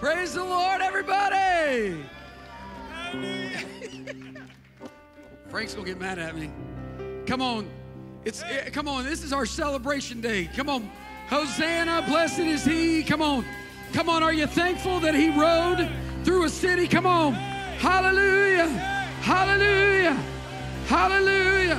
Praise the Lord, everybody. Frank's gonna get mad at me. Come on. It's eh, come on, this is our celebration day. Come on. Hosanna, blessed is he. Come on. Come on, are you thankful that he rode through a city? Come on. Hallelujah. Hallelujah. Hallelujah.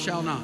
Shall not.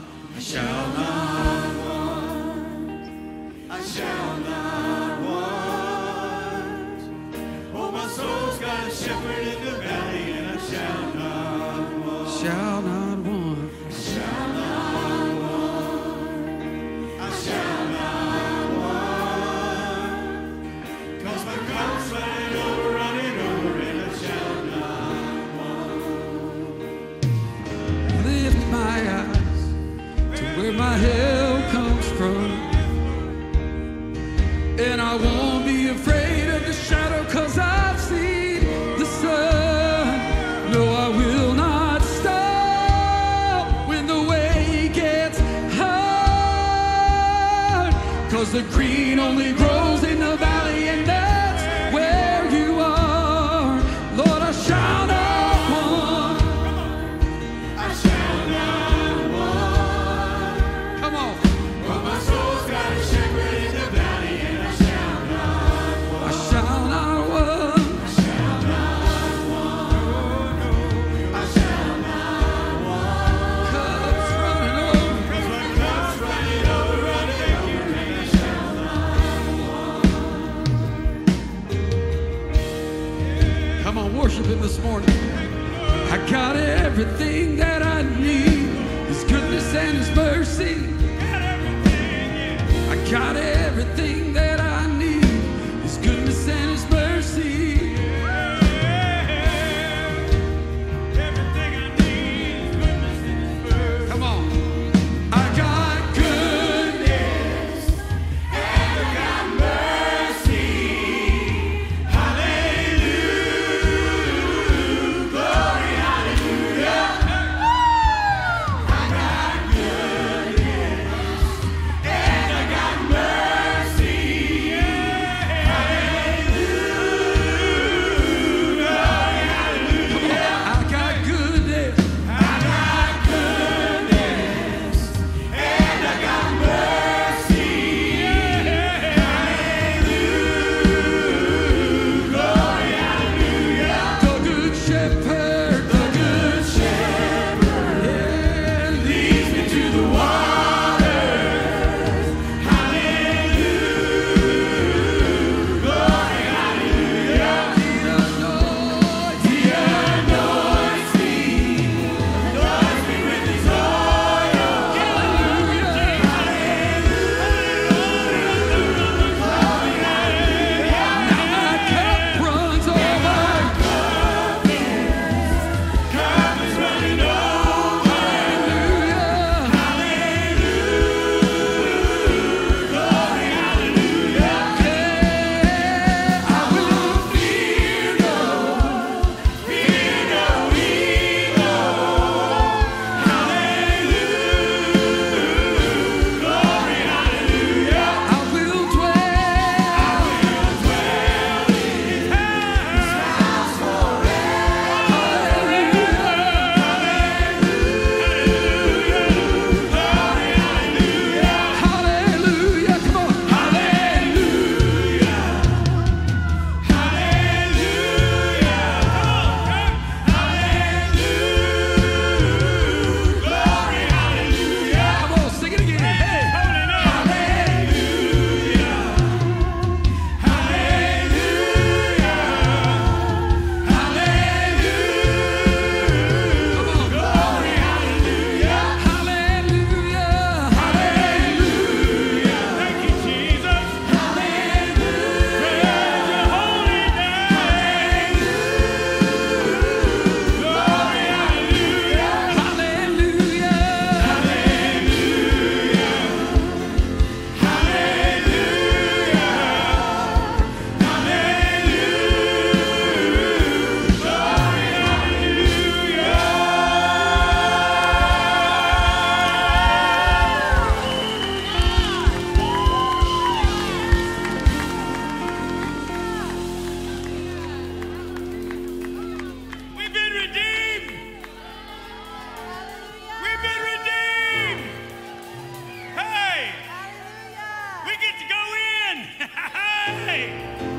name.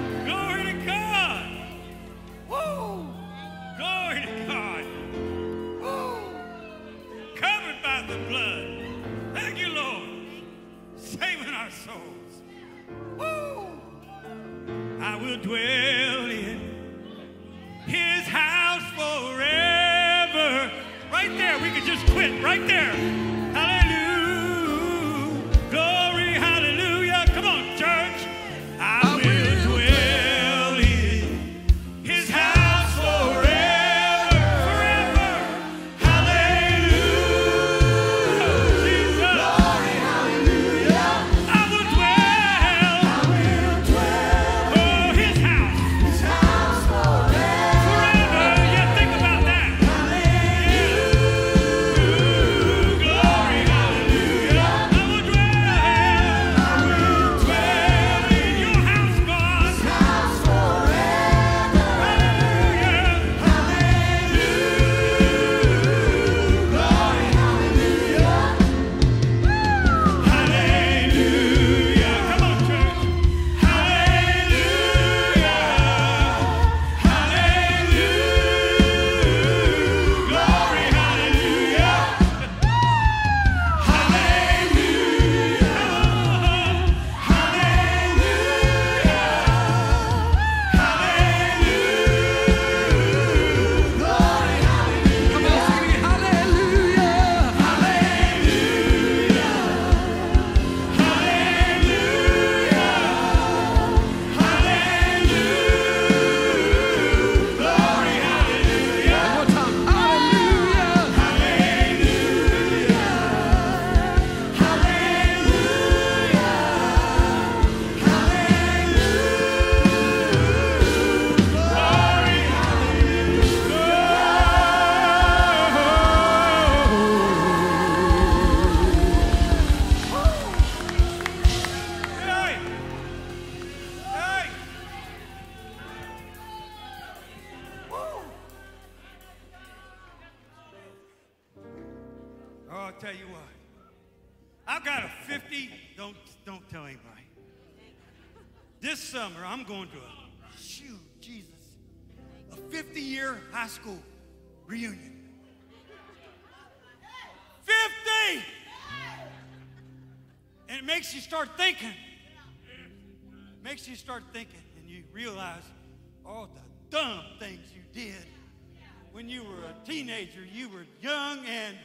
Teenager. You were young and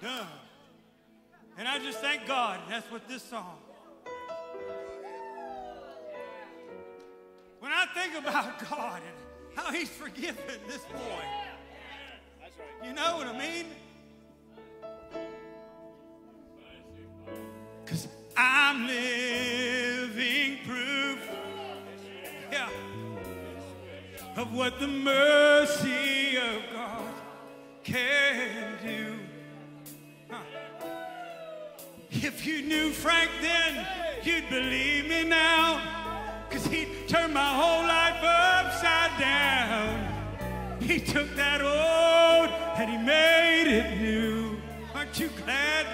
dumb. And I just thank God. That's what this song. When I think about God and how He's forgiven this boy, you know what I mean? Because I'm living of what the mercy of God can do. Huh. If you knew Frank then, you'd believe me now. Because he turned my whole life upside down. He took that old and he made it new. Aren't you glad?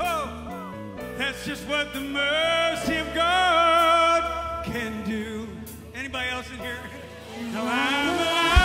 Oh, that's just what the mercy of God can do. Anybody else in here? Alive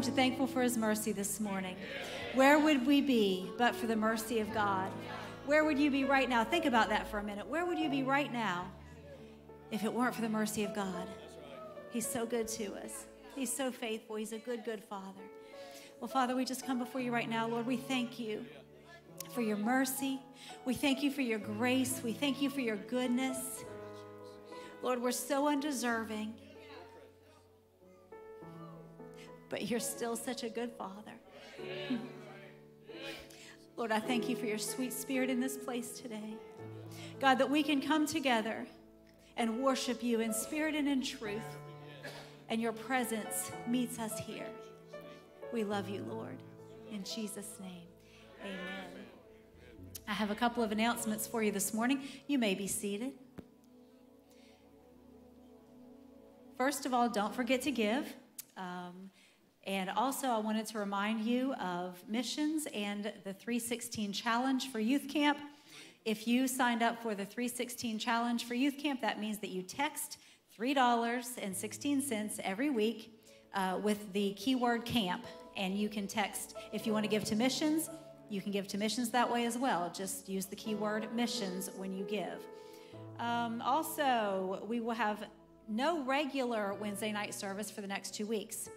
Aren't you thankful for his mercy this morning? Where would we be but for the mercy of God? Where would you be right now? Think about that for a minute. Where would you be right now if it weren't for the mercy of God? He's so good to us. He's so faithful. He's a good, good Father. Well, Father, we just come before you right now. Lord, we thank you for your mercy. We thank you for your grace. We thank you for your goodness. Lord, we're so undeserving, but you're still such a good Father. Lord, I thank you for your sweet spirit in this place today. God, that we can come together and worship you in spirit and in truth, and your presence meets us here. We love you, Lord. In Jesus' name, amen. I have a couple of announcements for you this morning. You may be seated. First of all, don't forget to give. Um, and also, I wanted to remind you of missions and the 316 Challenge for Youth Camp. If you signed up for the 316 Challenge for Youth Camp, that means that you text $3.16 every week uh, with the keyword camp. And you can text, if you want to give to missions, you can give to missions that way as well. Just use the keyword missions when you give. Um, also, we will have no regular Wednesday night service for the next two weeks.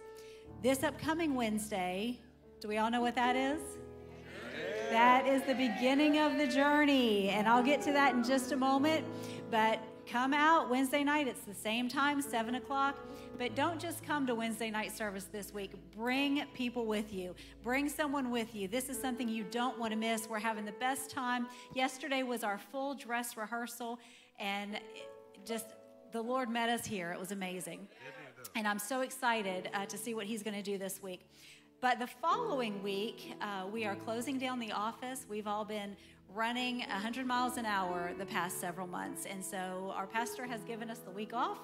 This upcoming Wednesday, do we all know what that is? That is the beginning of the journey, and I'll get to that in just a moment. But come out Wednesday night, it's the same time, 7 o'clock. But don't just come to Wednesday night service this week. Bring people with you. Bring someone with you. This is something you don't want to miss. We're having the best time. Yesterday was our full dress rehearsal, and just the Lord met us here. It was amazing. And I'm so excited uh, to see what He's going to do this week. But the following week, uh, we are closing down the office. We've all been running 100 miles an hour the past several months. And so our pastor has given us the week off,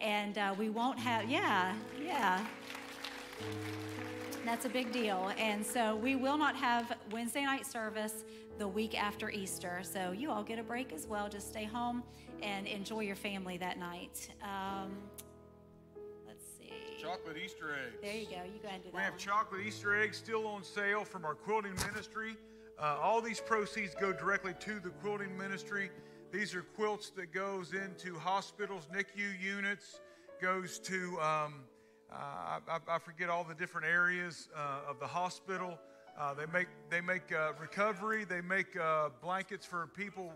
and uh, we won't have, yeah, yeah. That's a big deal. And so we will not have Wednesday night service the week after Easter. So you all get a break as well. Just stay home and enjoy your family that night. Um. Chocolate Easter eggs. There you go. You go ahead and do that. We have one. chocolate Easter eggs still on sale from our quilting ministry. Uh, all these proceeds go directly to the quilting ministry. These are quilts that goes into hospitals, NICU units, goes to um, uh, I, I forget all the different areas uh, of the hospital. Uh, they make they make uh, recovery. They make uh, blankets for people,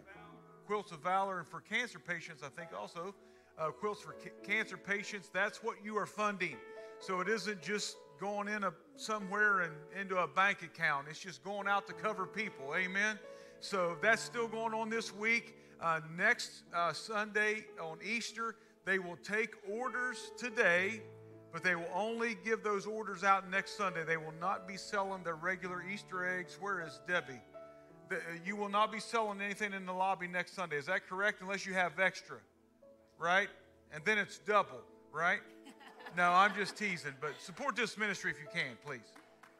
quilts of valor, and for cancer patients. I think also uh, quilts for ca- cancer patients. That's what you are funding. So it isn't just going in a, somewhere and into a bank account. It's just going out to cover people. Amen. So that's still going on this week. Uh, next uh, Sunday on Easter, they will take orders today, but they will only give those orders out next Sunday. They will not be selling their regular Easter eggs. Where is Debbie? The- you will not be selling anything in the lobby next Sunday. Is that correct? Unless you have extra, right? And then it's double, right? No, I'm just teasing, but support this ministry if you can, please.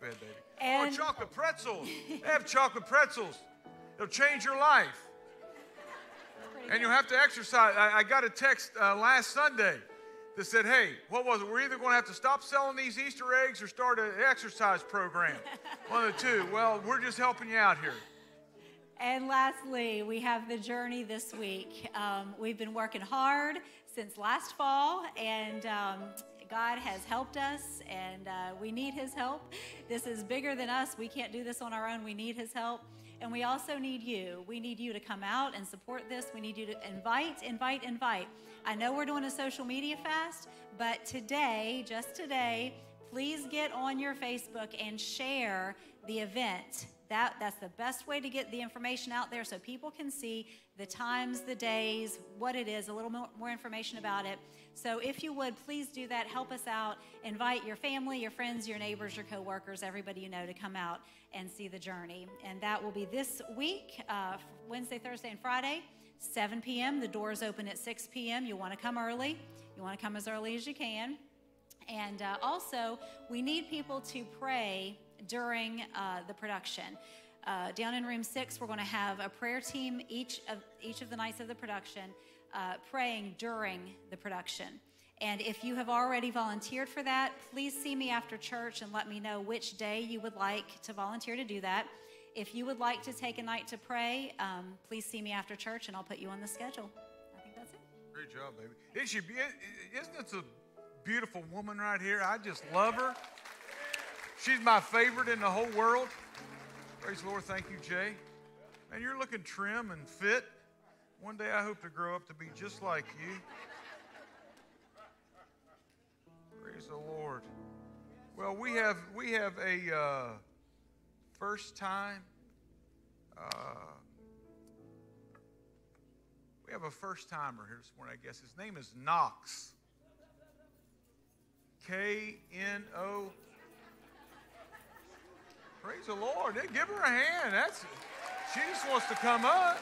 Go ahead, baby. And- oh, chocolate pretzels. they have chocolate pretzels. It'll change your life. And you'll have to exercise. I, I got a text uh, last Sunday that said, hey, what was it? We're either going to have to stop selling these Easter eggs or start an exercise program. One of the two. Well, we're just helping you out here. And lastly, we have the journey this week. Um, we've been working hard since last fall, and um, God has helped us, and uh, we need His help. This is bigger than us. We can't do this on our own. We need His help. And we also need you. We need you to come out and support this. We need you to invite, invite, invite. I know we're doing a social media fast, but today, just today, please get on your Facebook and share the event. That, that's the best way to get the information out there so people can see the times, the days, what it is, a little more, more information about it. So if you would, please do that. Help us out. Invite your family, your friends, your neighbors, your coworkers, everybody you know to come out and see the journey. And that will be this week, uh, Wednesday, Thursday, and Friday, 7 p.m. The doors open at 6 p.m. You want to come early. You want to come as early as you can. And uh, also, we need people to pray during uh, the production. Uh, down in room six, we're going to have a prayer team each of each of the nights of the production, uh, praying during the production. And if you have already volunteered for that, please see me after church and let me know which day you would like to volunteer to do that. If you would like to take a night to pray, um, please see me after church and I'll put you on the schedule. I think that's it. Great job, baby. Is she, isn't this a beautiful woman right here? I just love her. She's my favorite in the whole world. Praise the Lord. Thank you, Jay. Man, you're looking trim and fit. One day I hope to grow up to be just like you. Praise the Lord. Well, we have we have a uh, first time. Uh, we have a first timer here this morning, I guess. His name is Knox. K N O. Praise the Lord. Give her a hand. That's she just wants to come up.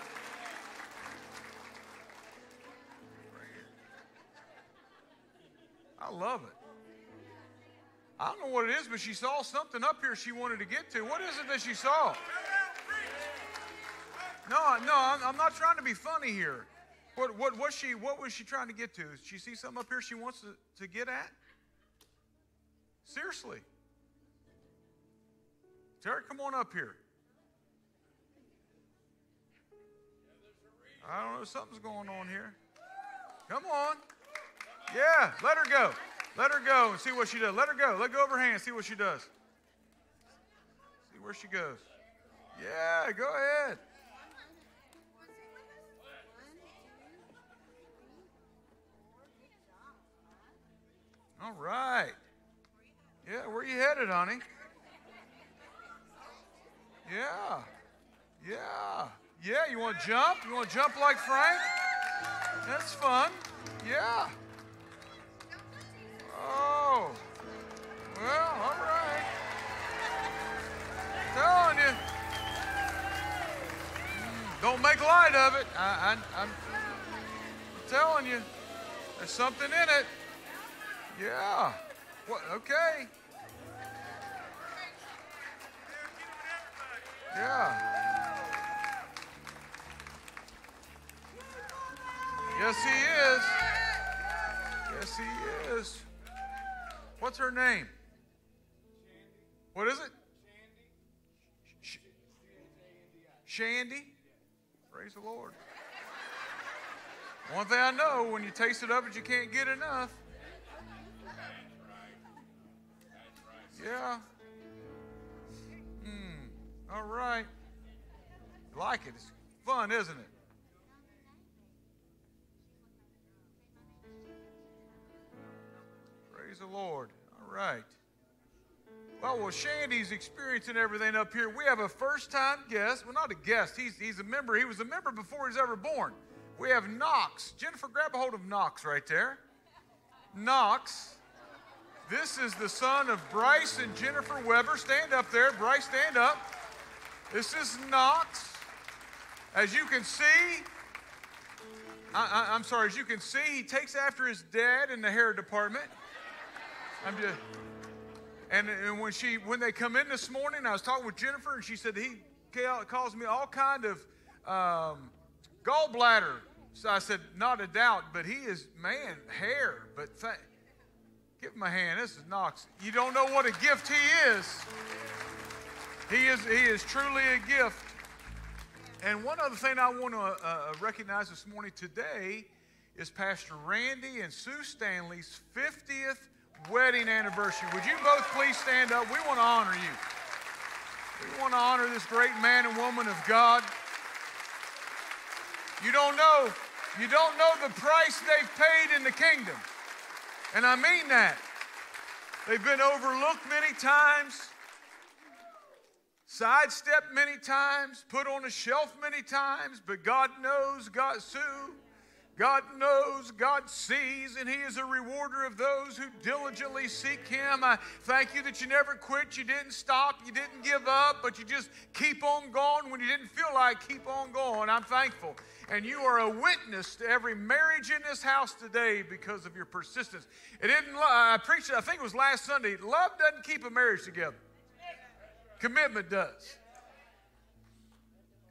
I love it. I don't know what it is, but she saw something up here she wanted to get to. What is it that she saw? No, no, I'm, not trying to be funny here. What, what, was she, what was she trying to get to? Did she see something up here she wants to, to get at? Seriously. Terry, come on up here. I don't know, something's going on here. Come on. Yeah, let her go. Let her go and see what she does. Let her go. Let go of her hand. See what she does. See where she goes. Yeah, go ahead. All right. Yeah, where you headed, honey? Yeah. Yeah. Yeah, you want to jump? You want to jump like Frank? That's fun. Yeah. Oh. Well, all right. Telling you. Don't make light of it. I, I, I'm telling you. There's something in it. Yeah. What? Okay. Yeah. Yes, he is. Yes, he is. What's her name? What is it? Sh- Shandy. Praise the Lord. One thing I know when you taste it of it, you can't get enough. Yeah. All right. Like it. It's fun, isn't it? Praise the Lord. All right. Well, well, Shandy's experiencing everything up here. We have a first-time guest. Well, not a guest. He's, he's a member. He was a member before he was ever born. We have Knox. Jennifer, grab a hold of Knox right there. Knox. This is the son of Bryce and Jennifer Weber. Stand up there. Bryce, stand up. This is Knox. As you can see, I, am sorry, as you can see, he takes after his dad in the hair department. I'm just, and, and when she, when they come in this morning, I was talking with Jennifer, and she said he calls me all kind of um, gallbladder. So I said, not a doubt, but he is man hair. But th- give him a hand. This is Knox. You don't know what a gift he is. He is he is truly a gift. And one other thing I want to uh, uh, recognize this morning today is Pastor Randy and Sue Stanley's 50th wedding anniversary. Would you both please stand up? We want to honor you. We want to honor this great man and woman of God. You don't know, you don't know the price they've paid in the kingdom. And I mean that. They've been overlooked many times, sidestepped many times, put on a shelf many times, but God knows, God, Sue, God knows, God sees, and He is a rewarder of those who diligently seek Him. I thank you that you never quit, you didn't stop, you didn't give up, but you just keep on going when you didn't feel like keep on going. I'm thankful. And you are a witness to every marriage in this house today because of your persistence. It didn't, I preached I think it was last Sunday. Love doesn't keep a marriage together, commitment does.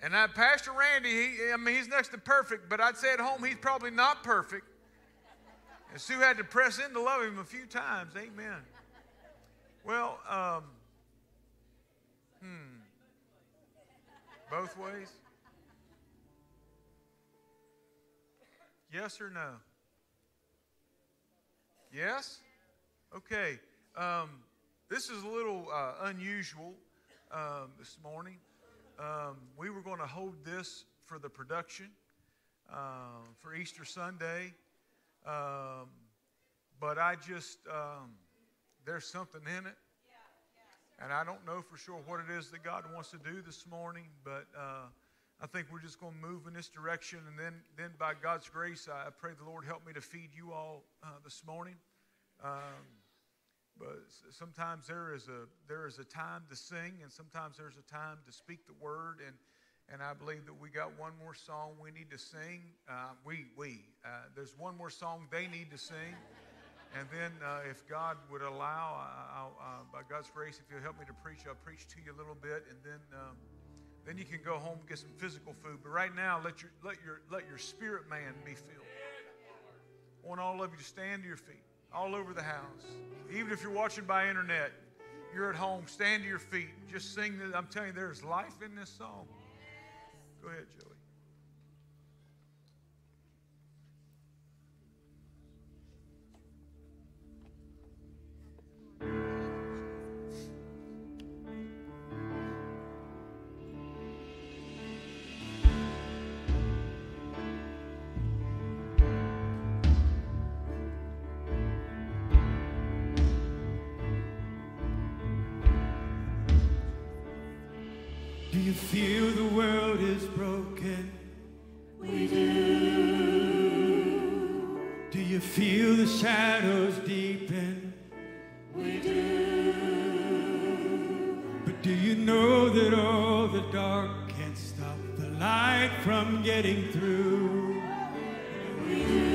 And that Pastor Randy, he, I mean, he's next to perfect, but I'd say at home he's probably not perfect. And Sue had to press in to love him a few times. Amen. Well, um, hmm. Both ways? Yes or no? Yes? Okay. Um, this is a little uh, unusual um, this morning. Um, we were going to hold this for the production uh, for Easter Sunday, um, but I just, um, there's something in it. And I don't know for sure what it is that God wants to do this morning, but uh, I think we're just going to move in this direction. And then, then by God's grace, I pray the Lord help me to feed you all uh, this morning. Um, but sometimes there is a there is a time to sing, and sometimes there's a time to speak the word. And and I believe that we got one more song we need to sing. Uh, we we uh, there's one more song they need to sing. And then, uh, if God would allow, uh, by God's grace, if you'll help me to preach, I'll preach to you a little bit, and then um, then you can go home and get some physical food. But right now, let your let your let your spirit man be filled. I want all of you to stand to your feet all over the house. Even if you're watching by internet, you're at home, stand to your feet. Just sing. I'm telling you, there's life in this song. Go ahead, Joey. Feel the world is broken? We do. Do you feel the shadows deepen? We do. But do you know that all the dark can't stop the light from getting through? We do.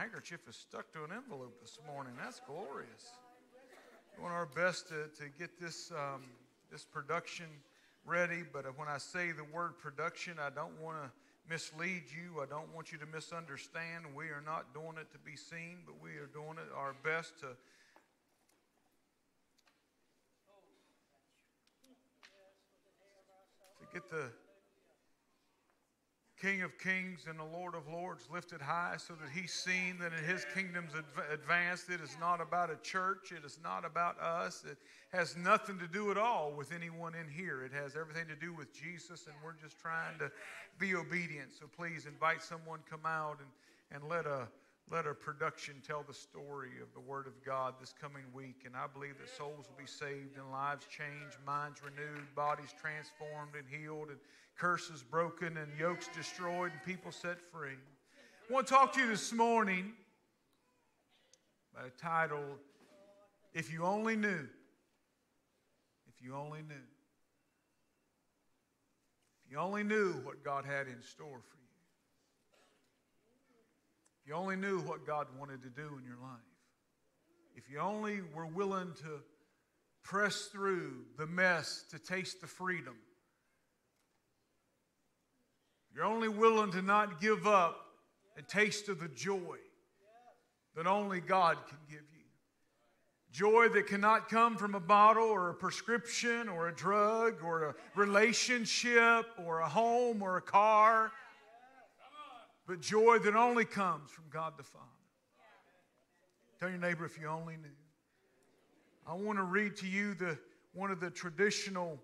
Handkerchief is stuck to an envelope this morning. That's glorious. Doing our best to, to get this, um, this production ready, but when I say the word production, I don't want to mislead you. I don't want you to misunderstand. We are not doing it to be seen, but we are doing it our best to to get the King of Kings and the Lord of Lords lifted high so that he's seen that in his kingdom's adv- advanced. It is not about a church. It is not about us. It has nothing to do at all with anyone in here. It has everything to do with Jesus, and we're just trying to be obedient. So please invite someone come out and, and let a let our production tell the story of the Word of God this coming week. And I believe that souls will be saved and lives changed, minds renewed, bodies transformed and healed, and curses broken, and yokes destroyed, and people set free. I want to talk to you this morning by a title If You Only Knew. If You Only Knew. If you only knew what God had in store for you. You only knew what God wanted to do in your life. If you only were willing to press through the mess to taste the freedom. You're only willing to not give up and taste of the joy that only God can give you. Joy that cannot come from a bottle or a prescription or a drug or a relationship or a home or a car, but joy that only comes from God the Father. Tell your neighbor if you only knew. I want to read to you the, one of the traditional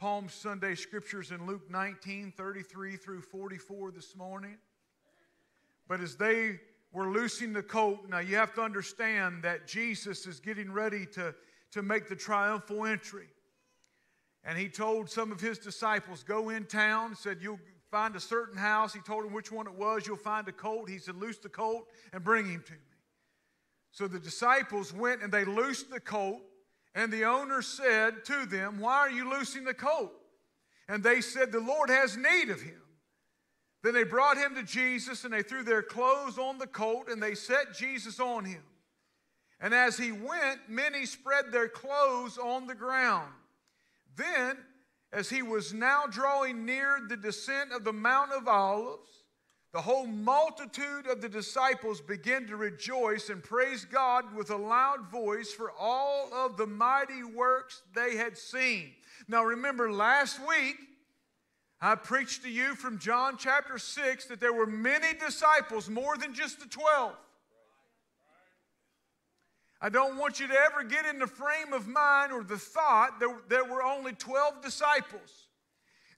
Palm Sunday scriptures in Luke 19 33 through 44 this morning. But as they were loosing the colt, now you have to understand that Jesus is getting ready to, to make the triumphal entry. And he told some of his disciples, Go in town, said, You'll find a certain house. He told him which one it was. You'll find a colt. He said, Loose the colt and bring him to me. So the disciples went and they loosed the colt. And the owner said to them, Why are you loosing the colt? And they said, The Lord has need of him. Then they brought him to Jesus and they threw their clothes on the colt and they set Jesus on him. And as he went, many spread their clothes on the ground. Then, as he was now drawing near the descent of the Mount of Olives, the whole multitude of the disciples began to rejoice and praise God with a loud voice for all of the mighty works they had seen. Now, remember, last week I preached to you from John chapter 6 that there were many disciples, more than just the 12. I don't want you to ever get in the frame of mind or the thought that there were only 12 disciples.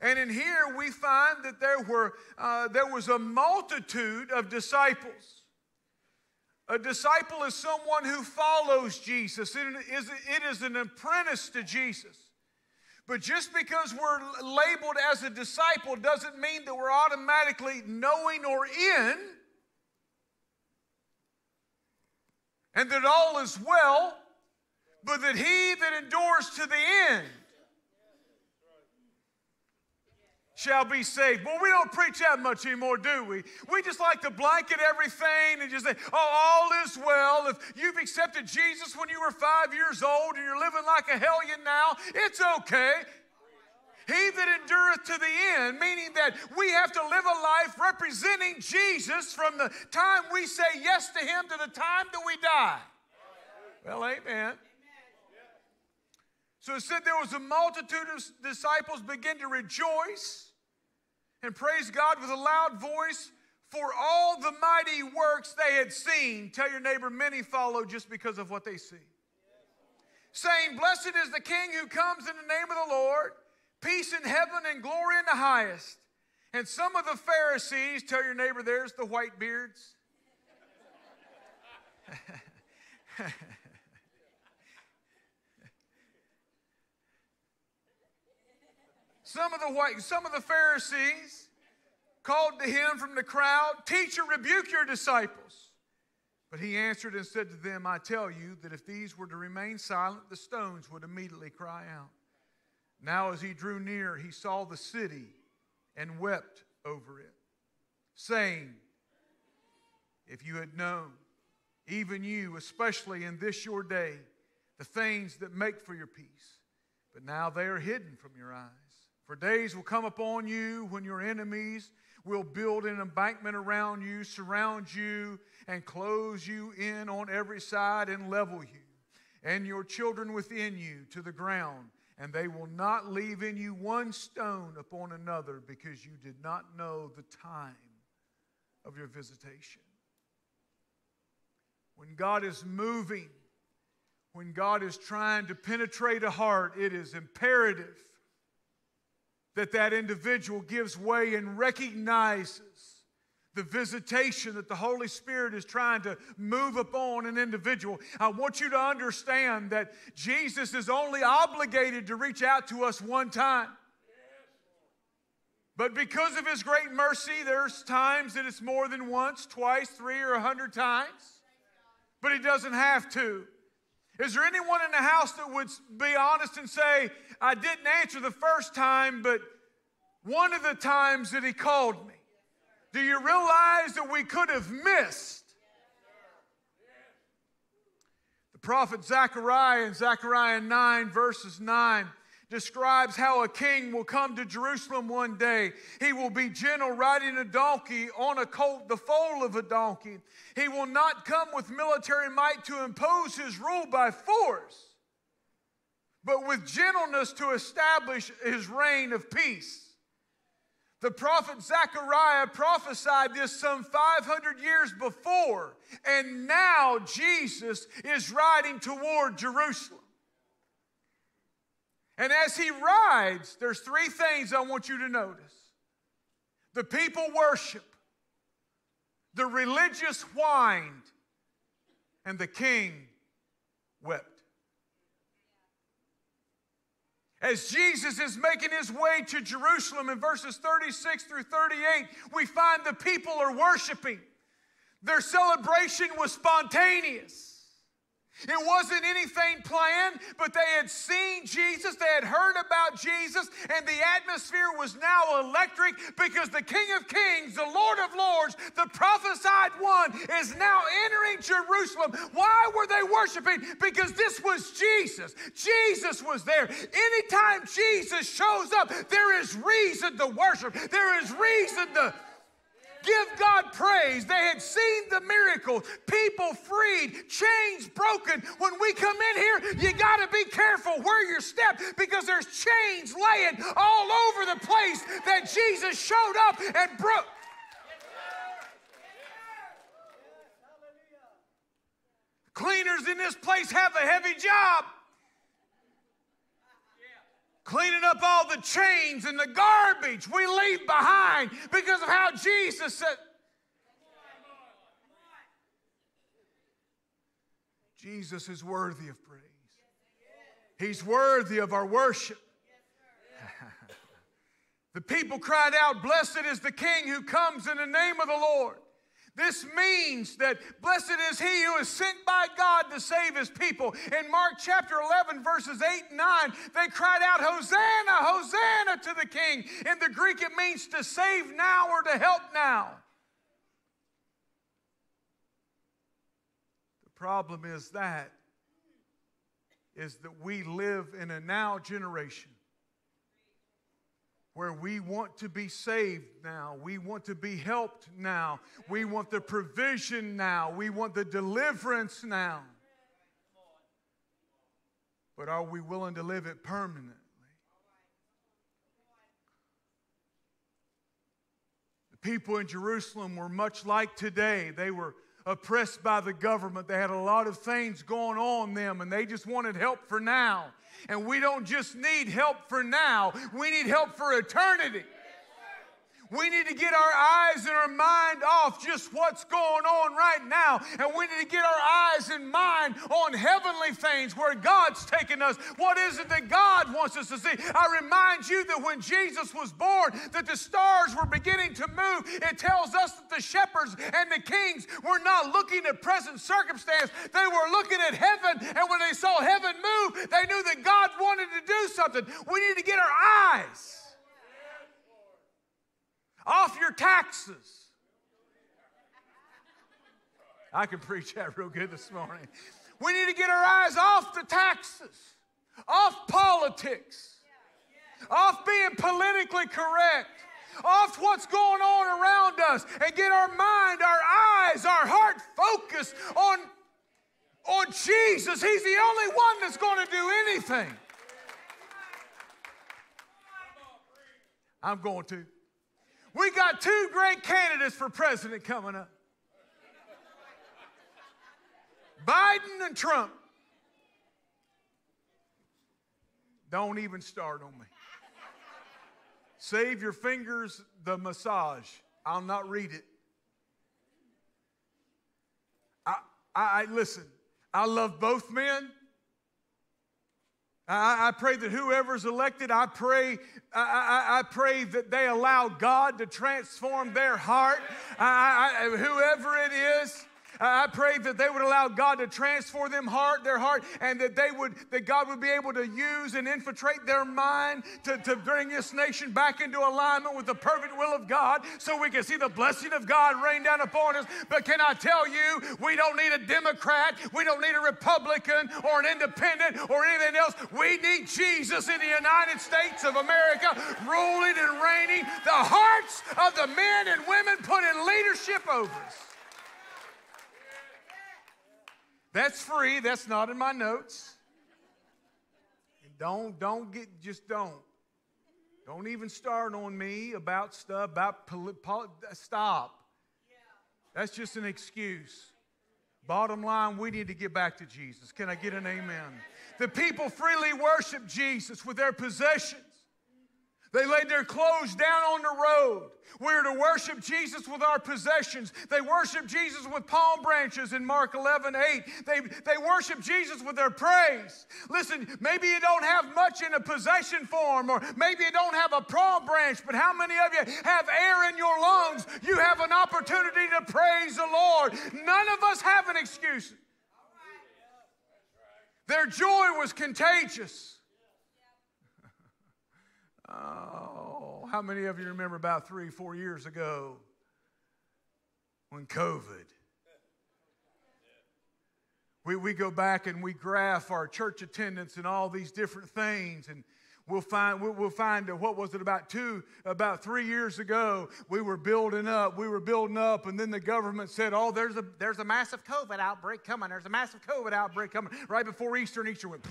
And in here we find that there, were, uh, there was a multitude of disciples. A disciple is someone who follows Jesus, it is, it is an apprentice to Jesus. But just because we're labeled as a disciple doesn't mean that we're automatically knowing or in, and that all is well, but that he that endures to the end shall be saved. Well, we don't preach that much anymore, do we? We just like to blanket everything and just say, oh, all is well. If you've accepted Jesus when you were five years old and you're living like a hellion now, it's okay. He that endureth to the end, meaning that we have to live a life representing Jesus from the time we say yes to Him to the time that we die. Well, amen. So it said there was a multitude of disciples begin to rejoice and praise God with a loud voice for all the mighty works they had seen. Tell your neighbor, many follow just because of what they see. Saying, Blessed is the King who comes in the name of the Lord, peace in heaven and glory in the highest. And some of the Pharisees, tell your neighbor, there's the white beards. Some of the white, some of the Pharisees called to him from the crowd, Teacher, rebuke your disciples. But he answered and said to them, I tell you that if these were to remain silent, the stones would immediately cry out. Now, as he drew near, he saw the city and wept over it, saying, If you had known, even you, especially in this your day, the things that make for your peace, but now they are hidden from your eyes. For days will come upon you when your enemies will build an embankment around you, surround you, and close you in on every side and level you, and your children within you to the ground. And they will not leave in you one stone upon another because you did not know the time of your visitation. When God is moving, when God is trying to penetrate a heart, it is imperative that that individual gives way and recognizes the visitation that the Holy Spirit is trying to move upon an individual. I want you to understand that Jesus is only obligated to reach out to us one time. But because of his great mercy, there's times that it's more than once, twice, three, or a hundred times. But he doesn't have to. Is there anyone in the house that would be honest and say, I didn't answer the first time, but one of the times that he called me? Do you realize that we could have missed? The prophet Zechariah in Zechariah 9, verses 9, describes how a king will come to Jerusalem one day. He will be gentle, riding a donkey on a colt, the foal of a donkey. He will not come with military might to impose his rule by force, but with gentleness to establish his reign of peace. The prophet Zechariah prophesied this some 500 years before, and now Jesus is riding toward Jerusalem. And as he rides, there's three things I want you to notice. The people worship, the religious whined, and the king wept. As Jesus is making his way to Jerusalem in verses 36 through 38, we find the people are worshiping. Their celebration was spontaneous. It wasn't anything planned, but they had seen Jesus, they had heard about Jesus, and the atmosphere was now electric because the King of Kings, the Lord of Lords, the prophesied one, is now entering Jerusalem. Why were they worshiping? Because this was Jesus. Jesus was there. Anytime Jesus shows up, there is reason to worship, there is reason to Give God praise. They had seen the miracles, people freed, chains broken. When we come in here, you got to be careful where you step because there's chains laying all over the place that Jesus showed up and broke. Cleaners in this place have a heavy job cleaning up all the chains and the garbage we leave behind because of how Jesus said. Jesus is worthy of praise. He's worthy of our worship. the people cried out, Blessed is the King who comes in the name of the Lord. This means that blessed is he who is sent by God to save his people. In Mark chapter 11, verses 8 and 9, they cried out, Hosanna, Hosanna to the King. In the Greek, it means to save now or to help now. The problem is that is that we live in a now generation where we want to be saved now. We want to be helped now. We want the provision now. We want the deliverance now. But are we willing to live it permanently? The people in Jerusalem were much like today. They were oppressed by the government. They had a lot of things going on them and they just wanted help for now. And we don't just need help for now, we need help for eternity. We need to get our eyes and our mind off just what's going on right now. And we need to get our eyes and mind on heavenly things where God's taking us. What is it that God wants us to see? I remind you that when Jesus was born, that the stars were beginning to move. It tells us that the shepherds and the kings were not looking at present circumstance. They were looking at heaven. And when they saw heaven move, they knew that God wanted to do something. We need to get our eyes off your taxes. I can preach that real good this morning. We need to get our eyes off the taxes, off politics, off being politically correct, off what's going on around us, and get our mind, our eyes, our heart focused on, on Jesus. He's the only one that's going to do anything. I'm going to. We got two great candidates for president coming up Biden and Trump. Don't even start on me. Save your fingers the massage. I'll not read it. I, I, I listen, I love both men. I, I pray that whoever's elected, I pray, I, I, I, pray that they allow God to transform their heart. whoever it is, I pray that they would allow God to transform them heart, their heart, and that they would, that God would be able to use and infiltrate their mind to, to bring this nation back into alignment with the perfect will of God so we can see the blessing of God rain down upon us. But can I tell you, we don't need a Democrat, we don't need a Republican or an independent or anything else. We need Jesus in the United States of America ruling and reigning the hearts of the men and women put in leadership over us. That's free. That's not in my notes. And don't, don't get, just don't. Don't even start on me about stuff, about, poli- poli- stop. That's just an excuse. Bottom line, we need to get back to Jesus. Can I get an amen? The people freely worship Jesus with their possessions. They laid their clothes down on the road. We're to worship Jesus with our possessions. They worship Jesus with palm branches in Mark 11, 8. They, they worship Jesus with their praise. Listen, maybe you don't have much in a possession form, or maybe you don't have a palm branch, but how many of you have air in your lungs? You have an opportunity to praise the Lord. None of us have an excuse. Their joy was contagious. Oh, how many of you remember about three, four years ago when COVID? We, we go back and we graph our church attendance and all these different things, and we'll find we'll, find what was it about two about three years ago we were building up we were building up and then the government said oh there's a there's a massive covid outbreak coming there's a massive covid outbreak coming right before easter and easter went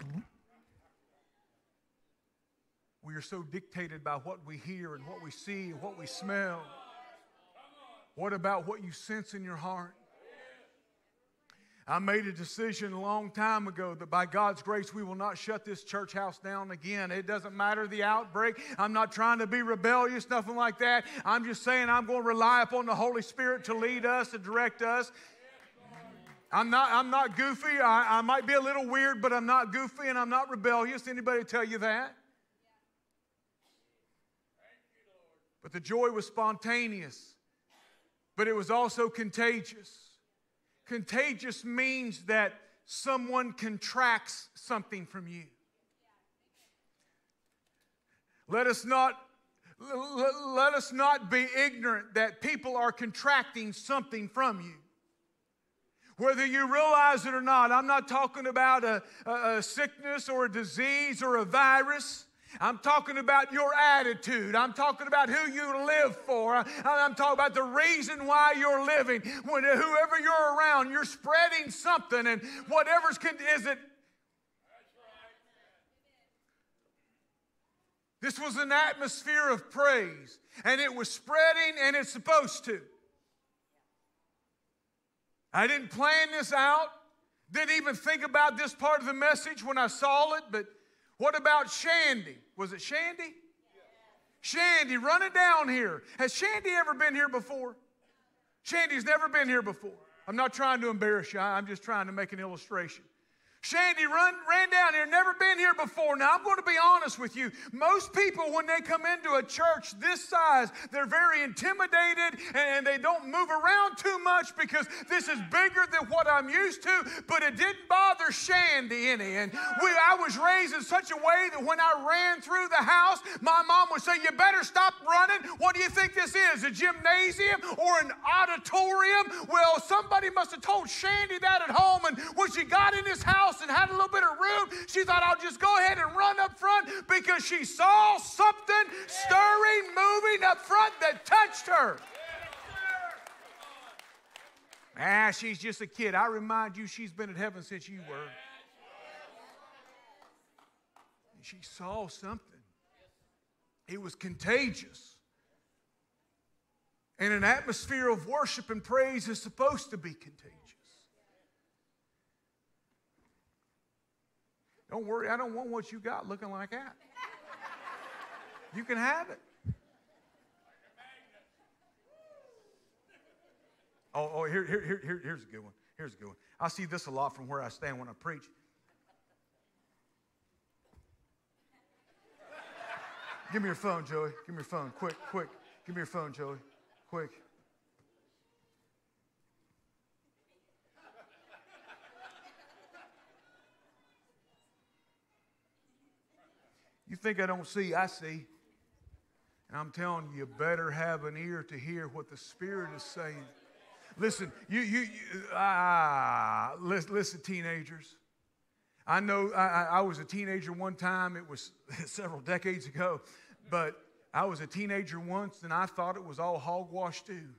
we are so dictated by what we hear and what we see and what we smell. What about what you sense in your heart? I made a decision a long time ago that by God's grace, we will not shut this church house down again. It doesn't matter the outbreak. I'm not trying to be rebellious, nothing like that. I'm just saying I'm going to rely upon the Holy Spirit to lead us, to direct us. I'm not, I'm not goofy. I, I might be a little weird, but I'm not goofy and I'm not rebellious. Anybody tell you that? But the joy was spontaneous, but it was also contagious. Contagious means that someone contracts something from you. Let us not let us not be ignorant that people are contracting something from you. Whether you realize it or not, I'm not talking about a, a, a sickness or a disease or a virus. I'm talking about your attitude. I'm talking about who you live for. I'm talking about the reason why you're living. When whoever you're around, you're spreading something, and whatever's con- is it. This was an atmosphere of praise, and it was spreading, and it's supposed to. I didn't plan this out, didn't even think about this part of the message when I saw it, but what about Shandy? Was it Shandy? Shandy, run it down here. Has Shandy ever been here before? Shandy's never been here before. I'm not trying to embarrass you, I'm just trying to make an illustration. Shandy run, ran down here, never been here before. Now, I'm going to be honest with you. Most people, when they come into a church this size, they're very intimidated and they don't move around too much because this is bigger than what I'm used to. But it didn't bother Shandy any. And we, I was raised in such a way that when I ran through the house, my mom would say, You better stop running. What do you think this is? A gymnasium or an auditorium? Well, somebody must have told Shandy that at home. And when she got in this house, house and had a little bit of room, she thought, I'll just go ahead and run up front because she saw something stirring, moving up front that touched her. Ah, she's just a kid. I remind you, she's been in heaven since you were. And she saw something. It was contagious. And an atmosphere of worship and praise is supposed to be contagious. Don't worry, I don't want what you got looking like that. You can have it. Oh, oh here, here, here, here- here's a good one. Here's a good one. I see this a lot from where I stand when I preach. Give me your phone, Joey. Give me your phone. Quick, quick. Give me your phone, Joey. Quick. You think I don't see? I see. And I'm telling you, you better have an ear to hear what the Spirit is saying. Listen, you, you, you ah, listen, listen, teenagers. I know I, I I was a teenager one time. It was several decades ago, but I was a teenager once, and I thought it was all hogwash too.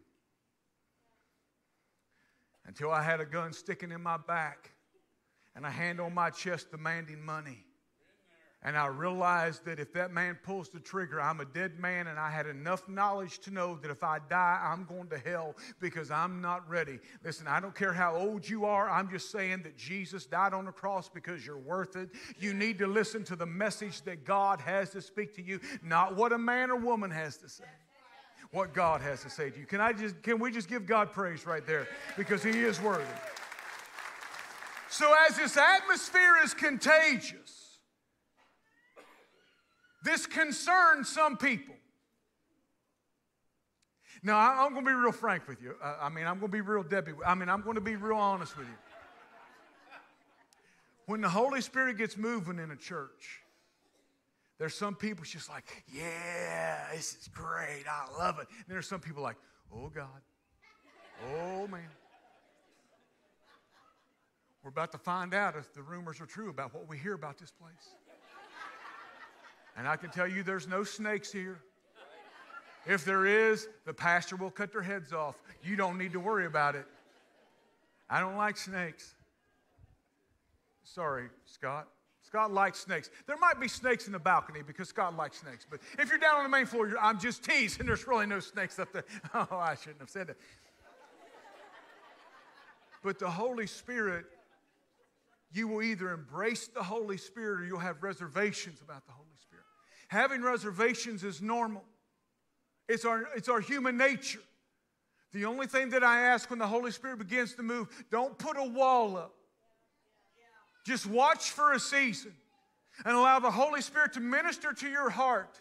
Until I had a gun sticking in my back, and a hand on my chest demanding money. And I realized that if that man pulls the trigger, I'm a dead man, and I had enough knowledge to know that if I die, I'm going to hell because I'm not ready. Listen, I don't care how old you are, I'm just saying that Jesus died on the cross because you're worth it. You need to listen to the message that God has to speak to you, not what a man or woman has to say. What God has to say to you. Can I just can we just give God praise right there? Because He is worthy. So as this atmosphere is contagious, this concerns some people. Now, I'm going to be real frank with you. I mean, I'm going to be real Debbie. I mean, I'm going to be real honest with you. When the Holy Spirit gets moving in a church, there's some people just like, yeah, this is great. I love it. And there's some people like, oh, God. Oh, man. We're about to find out if the rumors are true about what we hear about this place. And I can tell you there's no snakes here. If there is, the pastor will cut their heads off. You don't need to worry about it. I don't like snakes. Sorry, Scott. Scott likes snakes. There might be snakes in the balcony because Scott likes snakes. But if you're down on the main floor, I'm just teasing. There's really no snakes up there. Oh, I shouldn't have said that. But the Holy Spirit, you will either embrace the Holy Spirit or you'll have reservations about the Holy Spirit. Having reservations is normal, it's our, it's our human nature. The only thing that I ask when the Holy Spirit begins to move, don't put a wall up. Just watch for a season and allow the Holy Spirit to minister to your heart.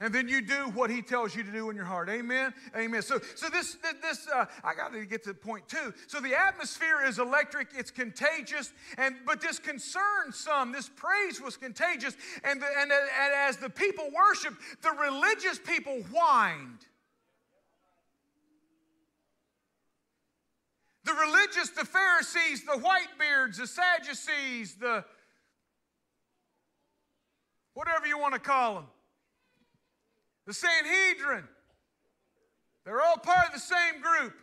And then you do what he tells you to do in your heart. Amen. Amen. So, so this, this, uh, I got to get to the point too. So the atmosphere is electric. It's contagious, and but this concerned some. This praise was contagious, and the, and, and as the people worshiped, the religious people whined. The religious, the Pharisees, the Whitebeards, the Sadducees, the whatever you want to call them, the Sanhedrin, they're all part of the same group.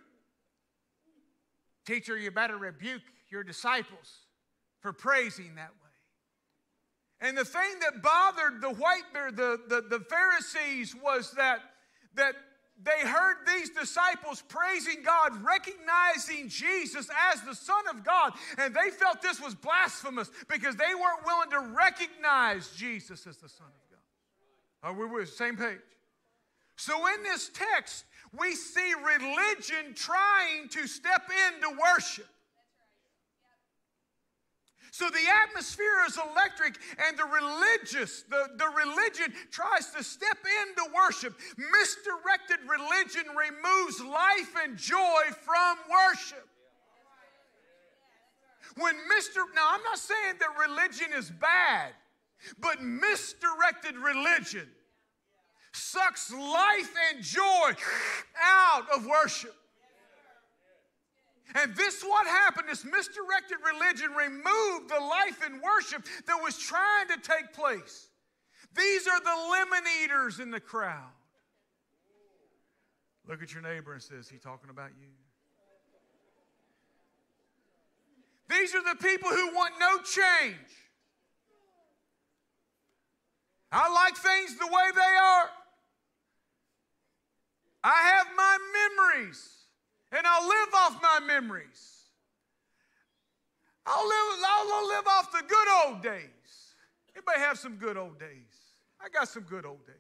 Teacher, you better rebuke your disciples for praising that way. And the thing that bothered the Whitebeard, the, the, the Pharisees, was that, that they heard these disciples praising God, recognizing Jesus as the Son of God, and they felt this was blasphemous because they weren't willing to recognize Jesus as the Son of God. Are we with same page? So in this text, we see religion trying to step into worship. So the atmosphere is electric, and the religious, the, the religion tries to step into worship. Misdirected religion removes life and joy from worship. When Mr. Now, I'm not saying that religion is bad, but misdirected religion sucks life and joy out of worship. And this what happened, this misdirected religion removed the life and worship that was trying to take place. These are the lemon eaters in the crowd. Look at your neighbor and says, he talking about you? These are the people who want no change. I like things the way they are. I have my memories, and I'll live off my memories. I'll live, I'll live off the good old days. Anybody have some good old days? I got some good old days,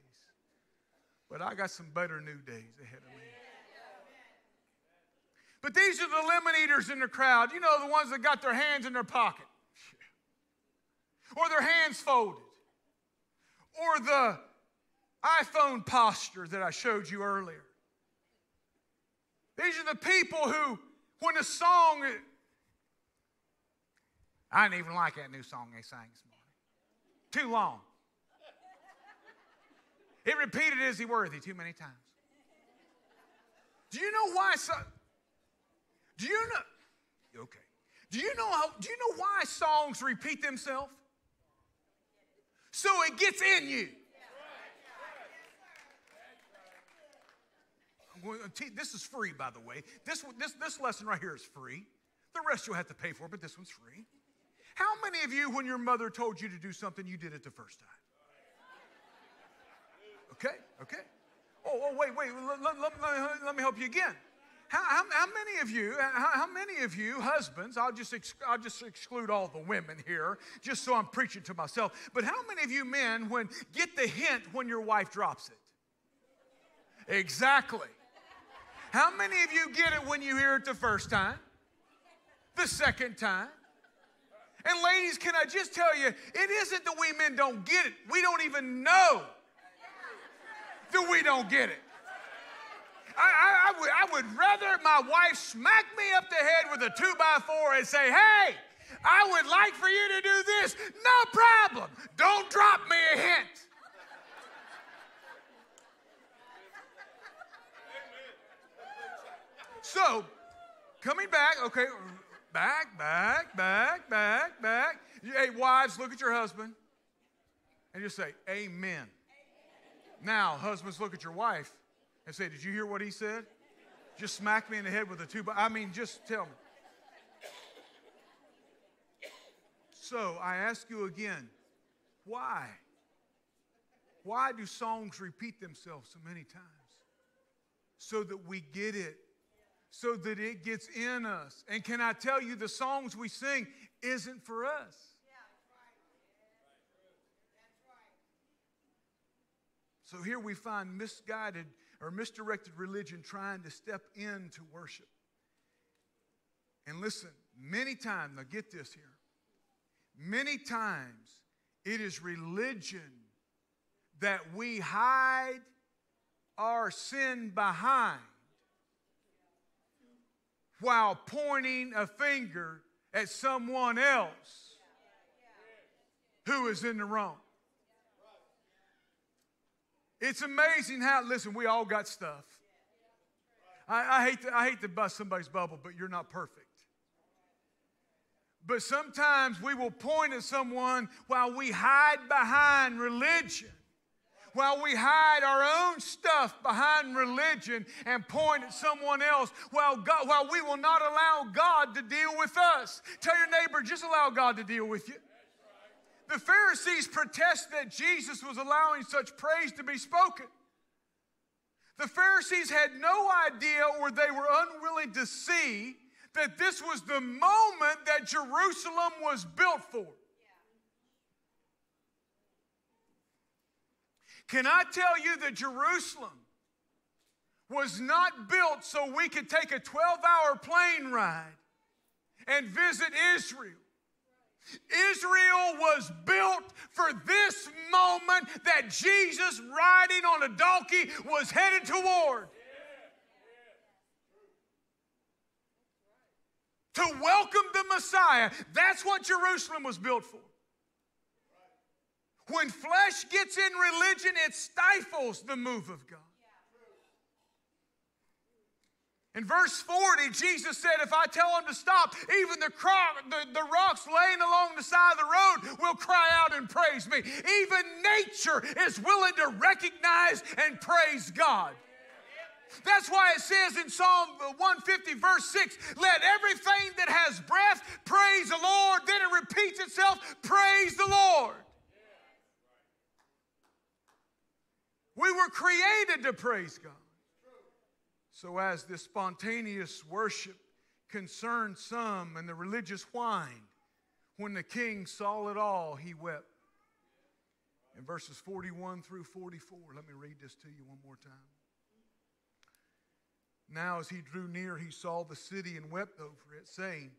but I got some better new days ahead of me. But these are the lemon eaters in the crowd. You know, the ones that got their hands in their pocket, or their hands folded, or the iPhone posture that I showed you earlier. These are the people who, when a song, I didn't even like that new song they sang this morning. Too long. It repeated Is He Worthy too many times. Do you know why? So, do you know? Okay. Do you know how? Do you know why songs repeat themselves? So it gets in you. This is free, by the way. This, this, this lesson right here is free. The rest you'll have to pay for, but this one's free. How many of you, when your mother told you to do something, you did it the first time? Okay, okay. Oh, oh wait, wait. Let, let, let, let me help you again. How, how, how, many of you, uh, how, how, many of you husbands, I'll just, ex, I'll just exclude all the women here, just so I'm preaching to myself, but how many of you men when get the hint when your wife drops it? Exactly. How many of you get it when you hear it the first time? The second time? And ladies, can I just tell you, it isn't that we men don't get it. We don't even know that we don't get it. I, I, I, would, I would rather my wife smack me up the head with a two by four and say, hey, I would like for you to do this. No problem. Don't drop me a hint. So, coming back, okay, back, back, back, back, back. Hey, wives, look at your husband and just say, Amen. Now, husbands, look at your wife and say, Did you hear what he said? Just smack me in the head with a two. I mean, just tell me. So I ask you again, why? Why do songs repeat themselves so many times? So that we get it, so that it gets in us. And can I tell you, the songs we sing isn't for us. So here we find misguided or misdirected religion trying to step into worship. And listen, many times, now get this here, many times it is religion that we hide our sin behind while pointing a finger at someone else who is in the wrong. It's amazing how, listen, we all got stuff. I, I, hate to, I hate to bust somebody's bubble, but you're not perfect. But sometimes we will point at someone while we hide behind religion, while we hide our own stuff behind religion and point at someone else, while, God, while we will not allow God to deal with us. Tell your neighbor, just allow God to deal with you. The Pharisees protest that Jesus was allowing such praise to be spoken. The Pharisees had no idea or they were unwilling to see that this was the moment that Jerusalem was built for. Can I tell you that Jerusalem was not built so we could take a 12 hour plane ride and visit Israel? Israel was built for this moment that Jesus, riding on a donkey, was headed toward. To welcome the Messiah. That's what Jerusalem was built for. When flesh gets in religion, it stifles the move of God. In verse 40, Jesus said, If I tell them to stop, even the, cro- the, the, rocks laying along the side of the road will cry out and praise me. Even nature is willing to recognize and praise God. That's why it says in Psalm 150, verse 6, let everything that has breath praise the Lord. Then it repeats itself, praise the Lord. We were created to praise God. So, as this spontaneous worship concerned some and the religious whined, when the king saw it all, he wept. In verses 41 through 44, let me read this to you one more time. Now, as he drew near, he saw the city and wept over it, saying,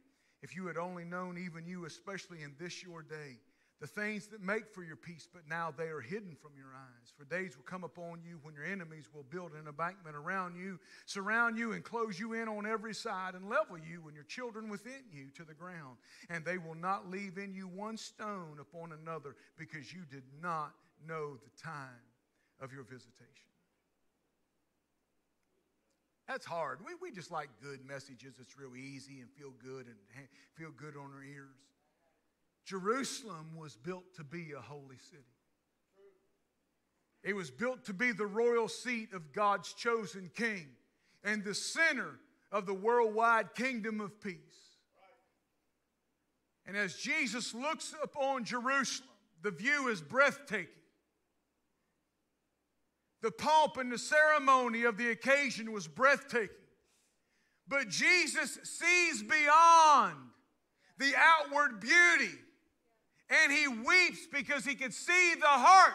If you had only known, even you, especially in this your day, the things that make for your peace, but now they are hidden from your eyes. For days will come upon you when your enemies will build an embankment around you, surround you, and close you in on every side, and level you and your children within you to the ground. And they will not leave in you one stone upon another, because you did not know the time of your visitation. That's hard. We, we just like good messages. It's real easy and feel good and feel good on our ears. Jerusalem was built to be a holy city. It was built to be the royal seat of God's chosen king and the center of the worldwide kingdom of peace. And as Jesus looks upon Jerusalem, the view is breathtaking. The pomp and the ceremony of the occasion was breathtaking. But Jesus sees beyond the outward beauty and he weeps because he could see the heart.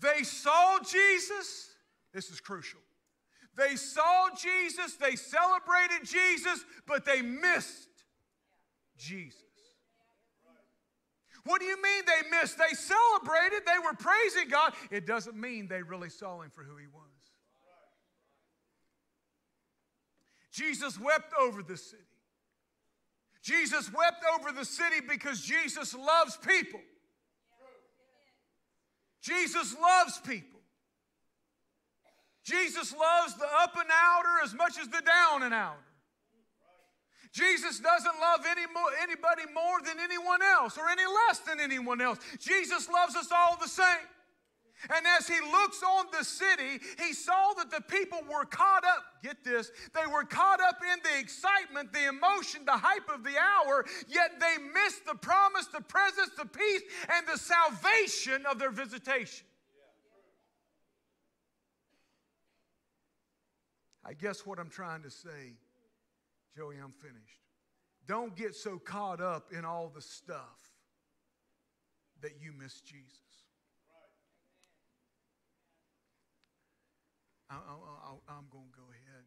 They saw Jesus. This is crucial. They saw Jesus, they celebrated Jesus, but they missed Jesus. What do you mean they missed? They celebrated, they were praising God. It doesn't mean they really saw him for who he was. Jesus wept over the city. Jesus wept over the city because Jesus loves people. Jesus loves people. Jesus loves the up and outer as much as the down and outer. Jesus doesn't love any more, anybody more than anyone else or any less than anyone else. Jesus loves us all the same. And as he looks on the city, he saw that the people were caught up. Get this. They were caught up in the excitement, the emotion, the hype of the hour, yet they missed the promise, the presence, the peace, and the salvation of their visitation. I guess what I'm trying to say, Joey, I'm finished. Don't get so caught up in all the stuff that you miss Jesus. I, am going to go ahead.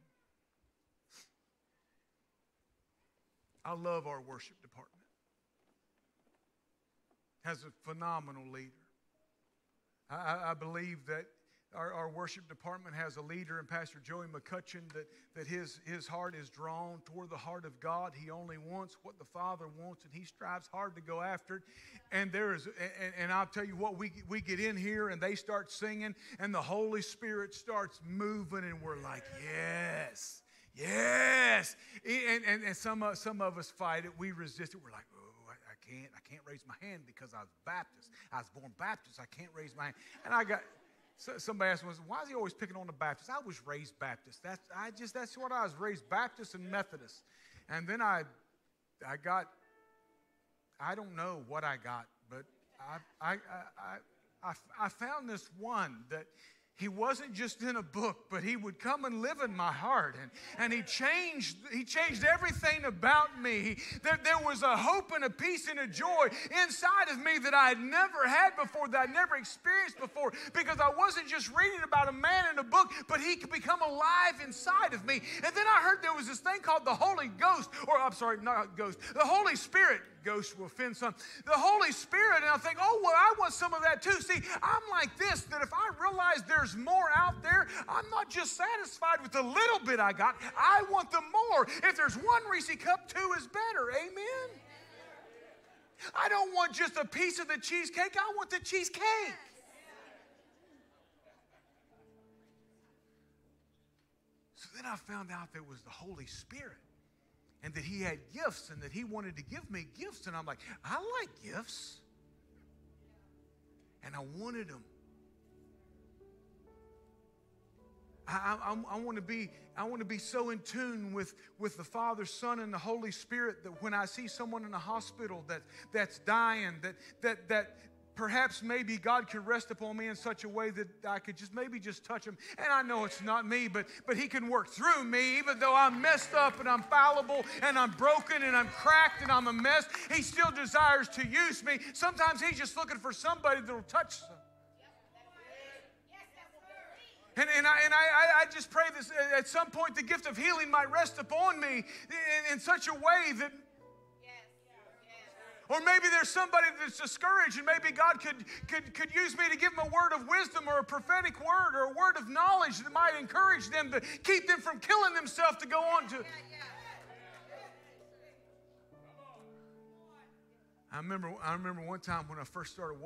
I love our worship department. Has a phenomenal leader. I, I believe that our, our, worship department has a leader in Pastor Joey McCutcheon that, that his, his heart is drawn toward the heart of God. He only wants what the Father wants, and he strives hard to go after it. And there is, and, and I'll tell you what, we, we get in here and they start singing, and the Holy Spirit starts moving, and we're like, yes. Yes, and, and, and some, uh, some of us fight it. We resist it. We're like, oh, I can't. I can't raise my hand because I was Baptist. I was born Baptist. I can't raise my hand. And I got, so somebody asked me, why is he always picking on the Baptist? I was raised Baptist. That's, I just, that's what I was raised Baptist and Methodist. And then I, I got, I don't know what I got, but I, I, I, I, I found this one that he wasn't just in a book, but he would come and live in my heart. And, and he changed, he changed everything about me. There, there was a hope and a peace and a joy inside of me that I had never had before, that I never experienced before, because I wasn't just reading about a man in a book, but he could become alive inside of me. And then I heard there was this thing called the Holy Ghost, or I'm sorry, not Ghost, the Holy Spirit ghost will offend some. The Holy Spirit, and I think, oh, well, I want some of that too. See, I'm like this that if I realize there's more out there, I'm not just satisfied with the little bit I got, I want the more. If there's one Reese cup, two is better. Amen? I don't want just a piece of the cheesecake, I want the cheesecake. So then I found out there was the Holy Spirit and that he had gifts and that he wanted to give me gifts. And I'm like, I like gifts. And I wanted them. I, I, I, want to be I want to be so in tune with, with the Father, Son, and the Holy Spirit that when I see someone in a hospital that, that's dying, that, that, that, perhaps maybe God could rest upon me in such a way that I could just maybe just touch him. And I know it's not me, but but he can work through me even though I'm messed up and I'm fallible and I'm broken and I'm cracked and I'm a mess. He still desires to use me. Sometimes he's just looking for somebody that'll touch them. And, and, I, and I, I just pray this at some point the gift of healing might rest upon me in, in such a way that or maybe there's somebody that's discouraged, and maybe God could, could, could use me to give them a word of wisdom or a prophetic word or a word of knowledge that might encourage them to keep them from killing themselves to go on to. I remember, I remember one time when I first started,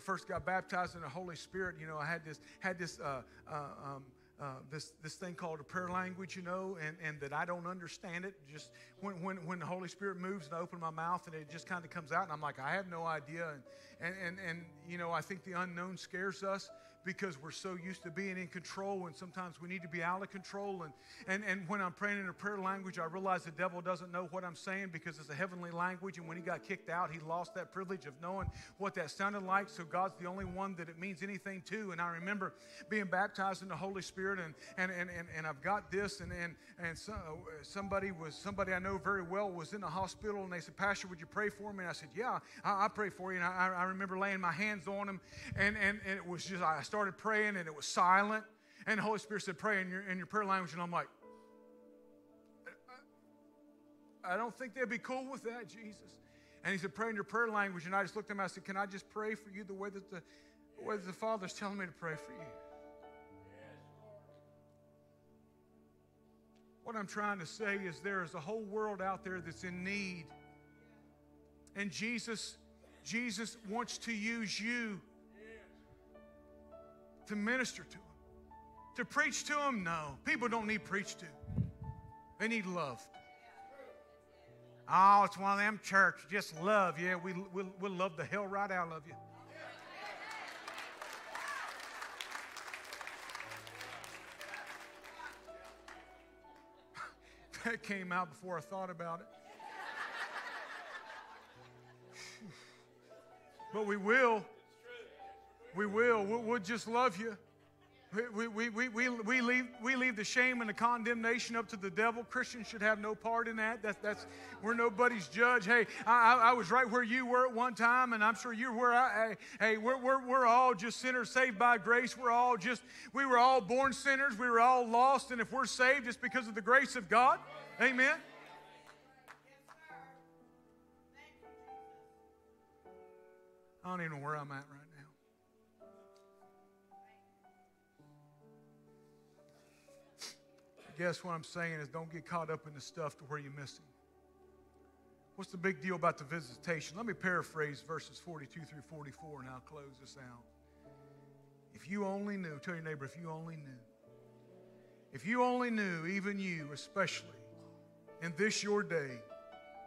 first got baptized in the Holy Spirit. You know, I had this, had this uh, uh, um, uh, this, this thing called a prayer language, you know, and, and that I don't understand it. Just when, when, when the Holy Spirit moves and I open my mouth and it just kind of comes out, and I'm like, I have no idea. And, and, and, and, you know, I think the unknown scares us because we're so used to being in control and sometimes we need to be out of control. And, and, and when I'm praying in a prayer language, I realize the devil doesn't know what I'm saying because it's a heavenly language. And when he got kicked out, he lost that privilege of knowing what that sounded like. So God's the only one that it means anything to. And I remember being baptized in the Holy Spirit and, and, and, and, and I've got this. And, and, and so, uh, somebody was, somebody I know very well was in the hospital and they said, Pastor, would you pray for me? And I said, yeah, I, I pray for you. And I, I remember laying my hands on him and, and, and it was just, I started praying and it was silent. And the Holy Spirit said, Pray in your, in your prayer language. And I'm like, I don't think they'd be cool with that, Jesus. And he said, Pray in your prayer language. And I just looked at him. I said, Can I just pray for you the way that the, the way that the Father's telling me to pray for you? What I'm trying to say is there is a whole world out there that's in need. And Jesus, Jesus wants to use you to minister to them. To preach to them? No. People don't need preached to. They need loved. Oh, it's one of them church. Just love. Yeah, we, we'll, we'll love the hell right out of you. that came out before I thought about it. but we will. We will. We'll, just love you. We, we, we, we, we, leave, we leave the shame and the condemnation up to the devil. Christians should have no part in that. That's, that's, we're nobody's judge. Hey, I, I, was right where you were at one time, and I'm sure you're where I, hey, we're, we're, we're all just sinners saved by grace. We're all just, we were all born sinners. We were all lost, and if we're saved, it's because of the grace of God. Amen. I don't even know where I'm at right guess what I'm saying is don't get caught up in the stuff to where you're missing. What's the big deal about the visitation? Let me paraphrase verses 42 through 44 and I'll close this out. If you only knew, tell your neighbor, if you only knew, if you only knew, even you especially, in this your day,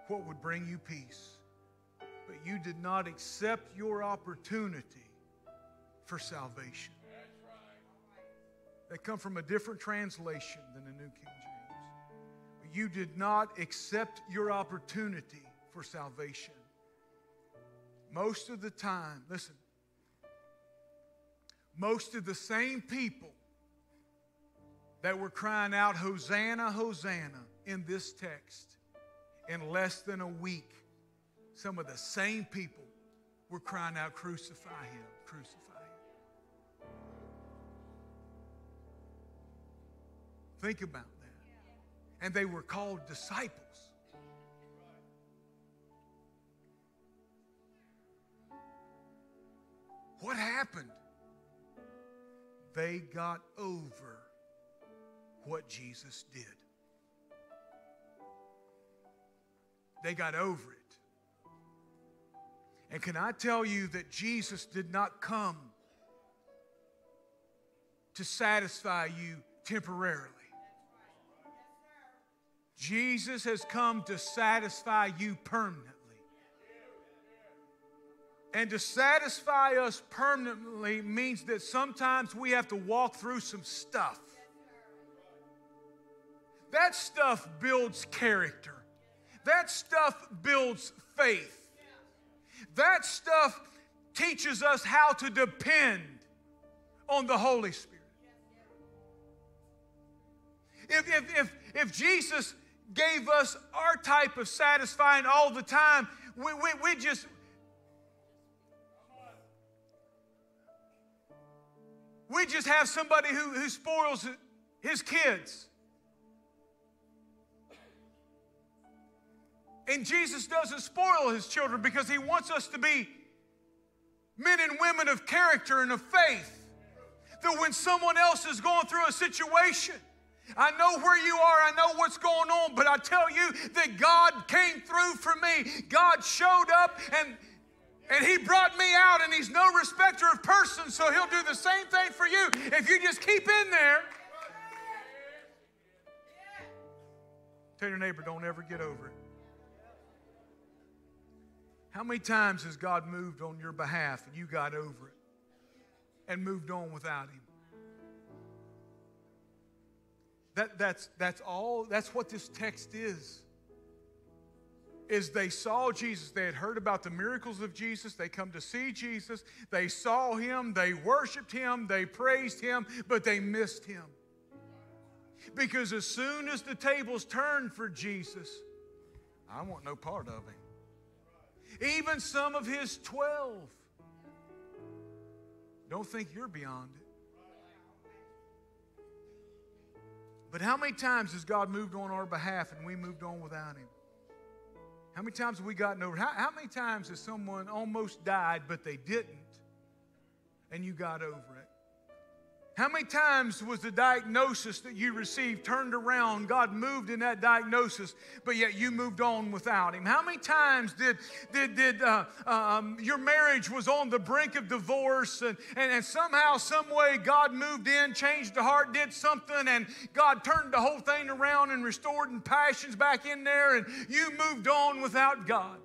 what would bring you peace, but you did not accept your opportunity for salvation. They come from a different translation than the New King James. You did not accept your opportunity for salvation. Most of the time, listen, most of the same people that were crying out, Hosanna, Hosanna, in this text, in less than a week, some of the same people were crying out, Crucify him, crucify Think about that. And they were called disciples. What happened? They got over what Jesus did. They got over it. And can I tell you that Jesus did not come to satisfy you temporarily? Jesus has come to satisfy you permanently. And to satisfy us permanently means that sometimes we have to walk through some stuff. That stuff builds character. That stuff builds faith. That stuff teaches us how to depend on the Holy Spirit. If, if, if, if Jesus gave us our type of satisfying all the time, we, we, we just, we just have somebody who, who spoils his kids. And Jesus doesn't spoil his children because he wants us to be men and women of character and of faith. That when someone else is going through a situation, I know where you are, I know what's going on, but I tell you that God came through for me. God showed up and and he brought me out, and he's no respecter of persons, so he'll do the same thing for you if you just keep in there. Tell your neighbor, don't ever get over it. How many times has God moved on your behalf and you got over it and moved on without him? That, that's, that's all, that's what this text is is they saw Jesus. They had heard about the miracles of Jesus. They come to see Jesus. They saw him. They worshiped him. They praised him, but they missed him. Because as soon as the tables turned for Jesus, I want no part of him. Even some of his 12 don't think you're beyond it. But how many times has God moved on our behalf and we moved on without him? How many times have we gotten over? How, how many times has someone almost died, but they didn't, and you got over it? How many times was the diagnosis that you received turned around? God moved in that diagnosis, but yet you moved on without Him. How many times did, did, did uh, um, your marriage was on the brink of divorce, and, and, and somehow, some way, God moved in, changed the heart, did something, and God turned the whole thing around and restored and passions back in there, and you moved on without God?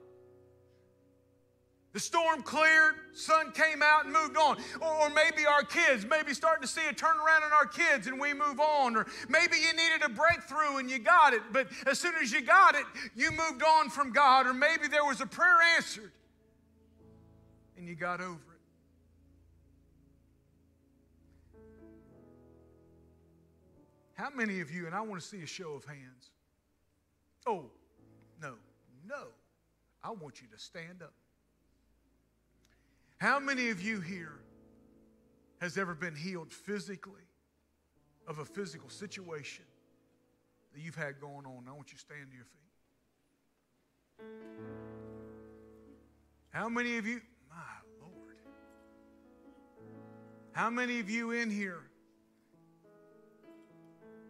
The storm cleared, sun came out and moved on. Or, maybe our kids, maybe starting to see a turnaround in our kids and we move on. Or maybe you needed a breakthrough and you got it, but as soon as you got it, you moved on from God. Or maybe there was a prayer answered and you got over it. How many of you, and I want to see a show of hands. Oh, no, no. I want you to stand up. How many of you here has ever been healed physically of a physical situation that you've had going on? I want you to stand to your feet. How many of you, my Lord, how many of you in here,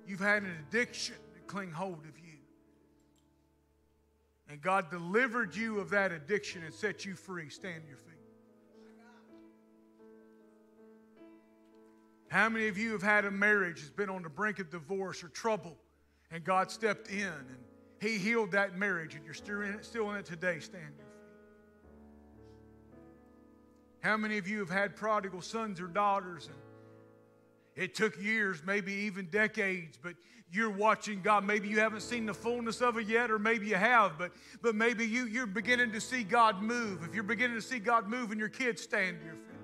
you've had an addiction that cling hold of you? And God delivered you of that addiction and set you free. Stand to your feet. How many of you have had a marriage that's been on the brink of divorce or trouble and God stepped in and He healed that marriage and you're still in it, still in it today? Stand your feet. How many of you have had prodigal sons or daughters and it took years, maybe even decades, but you're watching God. Maybe you haven't seen the fullness of it yet, or maybe you have, but, but maybe you, you're beginning to see God move. If you're beginning to see God move and your kids stand your feet.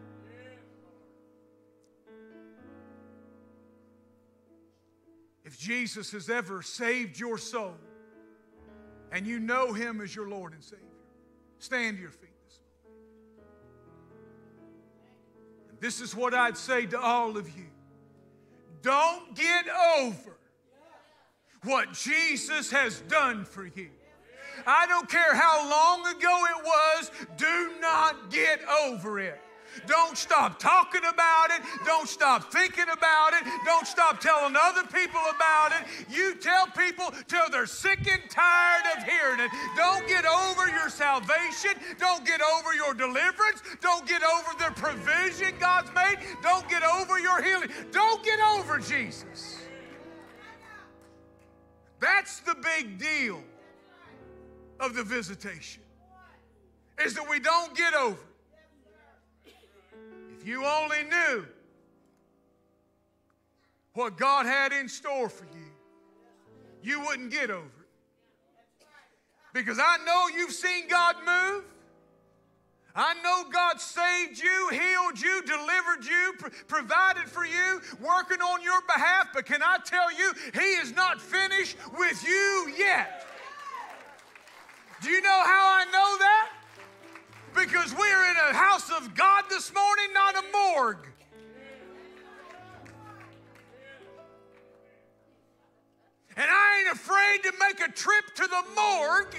If Jesus has ever saved your soul and you know him as your Lord and Savior, stand to your feet this morning. This is what I'd say to all of you don't get over what Jesus has done for you. I don't care how long ago it was, do not get over it. Don't stop talking about it. Don't stop thinking about it. Don't stop telling other people about it. You tell people till they're sick and tired of hearing it. Don't get over your salvation. Don't get over your deliverance. Don't get over the provision God's made. Don't get over your healing. Don't get over Jesus. That's the big deal of the visitation. Is that we don't get over if you only knew what God had in store for you, you wouldn't get over it. Because I know you've seen God move. I know God saved you, healed you, delivered you, pr- provided for you, working on your behalf. But can I tell you, He is not finished with you yet. Do you know how I know that? because we're in a house of God this morning, not a morgue. And I ain't afraid to make a trip to the morgue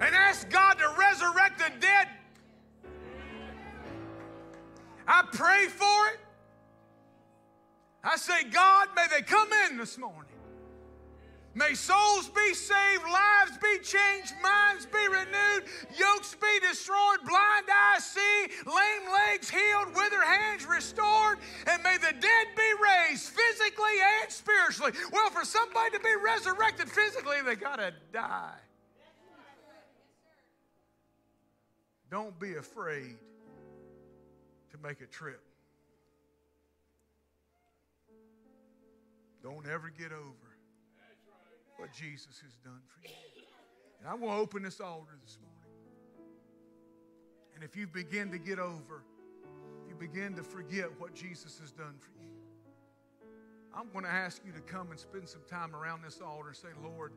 and ask God to resurrect the dead. I pray for it. I say, God, may they come in this morning. May souls be saved, lives be changed, minds be renewed, yokes be destroyed, blind eyes see, lame legs healed, withered hands restored, and may the dead be raised physically and spiritually. Well, for somebody to be resurrected physically, they got to die. Don't be afraid to make a trip. Don't ever get over what Jesus has done for you. And I want to open this altar this morning. And if you begin to get over, you begin to forget what Jesus has done for you, I'm going to ask you to come and spend some time around this altar and say, Lord,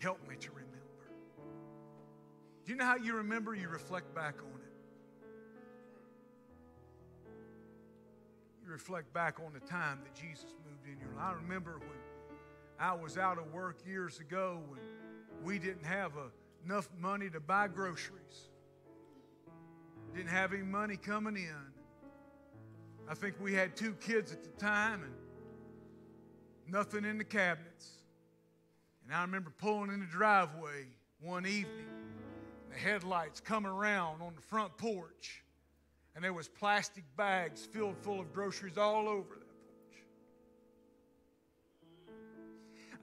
help me to remember. Do you know how you remember? You reflect back on it. You reflect back on the time that Jesus moved in your life. I remember when I was out of work years ago when we didn't have a, enough money to buy groceries. Didn't have any money coming in. I think we had two kids at the time and nothing in the cabinets. And I remember pulling in the driveway one evening, the headlights coming around on the front porch, and there was plastic bags filled full of groceries all over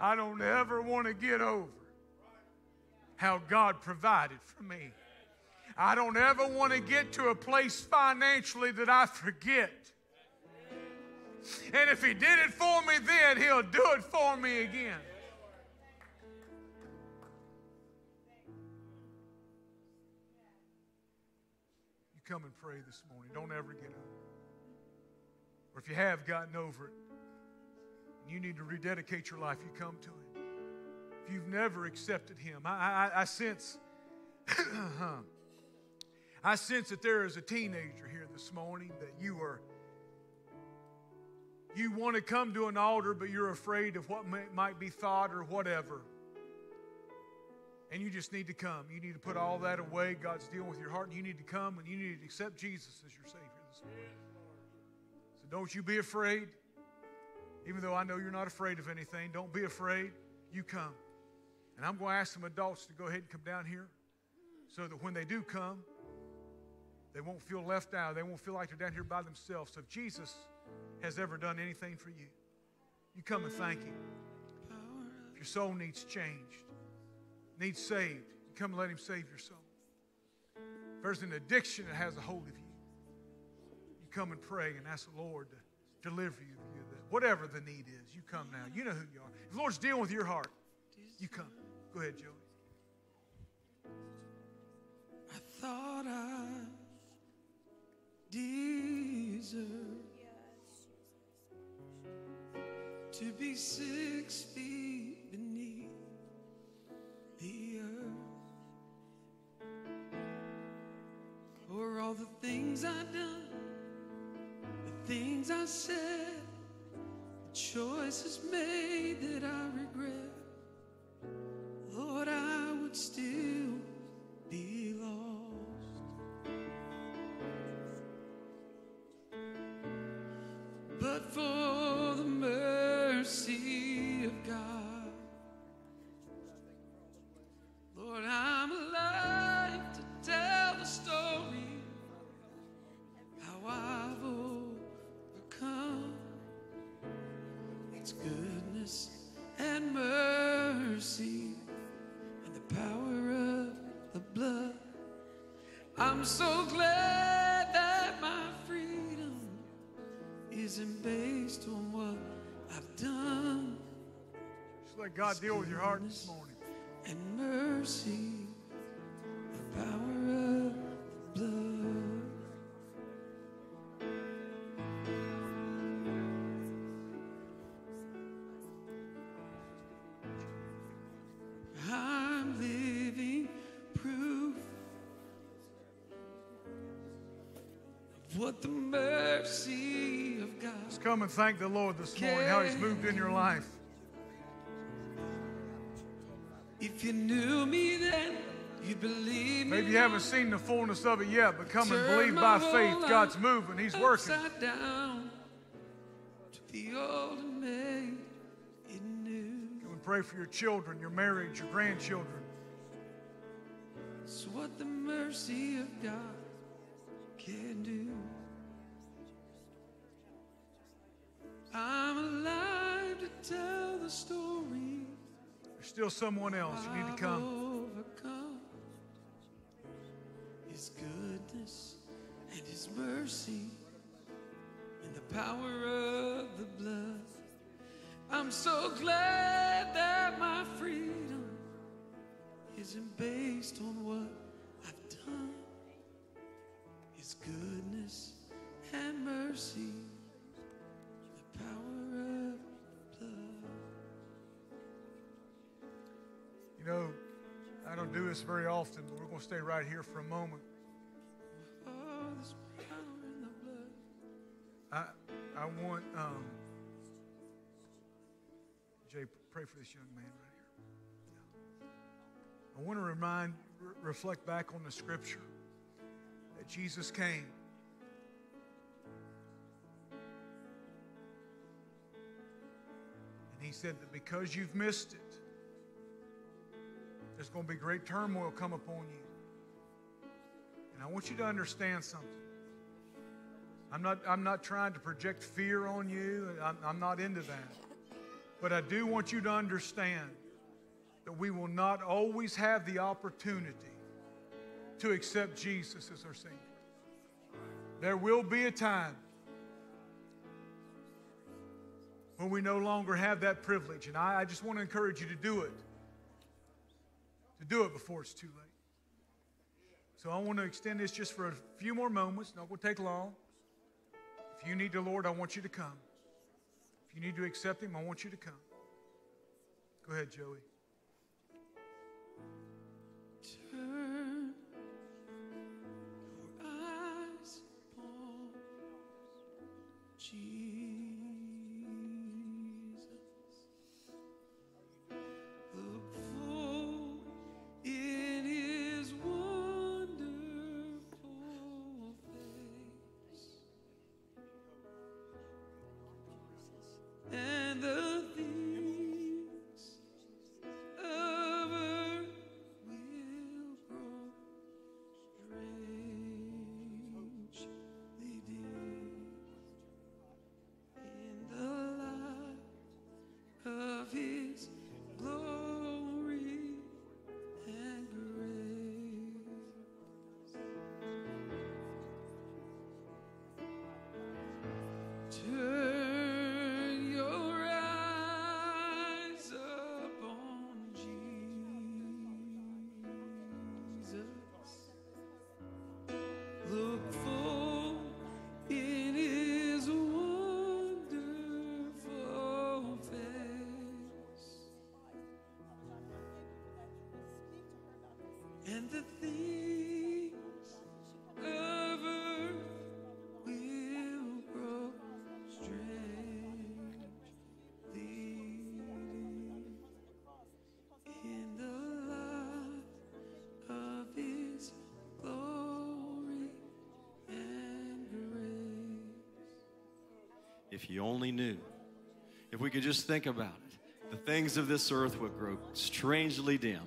I don't ever want to get over how God provided for me. I don't ever want to get to a place financially that I forget. And if He did it for me then, He'll do it for me again. You come and pray this morning. Don't ever get over. It. Or if you have gotten over it, you need to rededicate your life, you come to Him. If you've never accepted Him, I, I, I sense, I sense that there is a teenager here this morning that you are, you want to come to an altar, but you're afraid of what may, might be thought or whatever. And you just need to come. You need to put all that away. God's dealing with your heart, and you need to come and you need to accept Jesus as your Savior this morning. So don't you be afraid. Even though I know you're not afraid of anything, don't be afraid. You come. And I'm going to ask some adults to go ahead and come down here so that when they do come, they won't feel left out. They won't feel like they're down here by themselves. So if Jesus has ever done anything for you, you come and thank Him. If your soul needs changed, needs saved, you come and let Him save your soul. If there's an addiction that has a hold of you, you come and pray and ask the Lord to deliver you whatever the need is, you come now. You know who you are. If the Lord's dealing with your heart, you come. Go ahead, Joey. I thought I deserved to be six feet beneath the earth for all the things I've done, the things I said choices made that I regret, Lord, I would still God deal with your heart this morning. And mercy, the power of the blood. I'm living proof of what the mercy of God. Just come and thank the Lord this morning, how He's moved in your life. You haven't seen the fullness of it yet, but come and believe by faith. God's moving. He's working. Upside down to the old and new. Come and pray for your children, your marriage, your grandchildren. It's what the mercy of God can do. I'm alive to tell the story. There's still someone else. You need to come. You know, I don't do this very often, but we're going to stay right here for a moment. I, I want, um, Jay, pray for this young man right here. I want to remind, re- reflect back on the scripture that Jesus came. And he said that because you've missed it, there's going to be great turmoil come upon you. And I want you to understand something. I'm not, I'm not trying to project fear on you. I'm, I'm not into that. But I do want you to understand that we will not always have the opportunity to accept Jesus as our Savior. There will be a time when we no longer have that privilege. And I, I just want to encourage you to do it. To do it before it's too late. So I want to extend this just for a few more moments. Not going to take long. If you need the Lord, I want you to come. If you need to accept Him, I want you to come. Go ahead, Joey. If you only knew, if we could just think about it, the things of this earth would grow strangely dim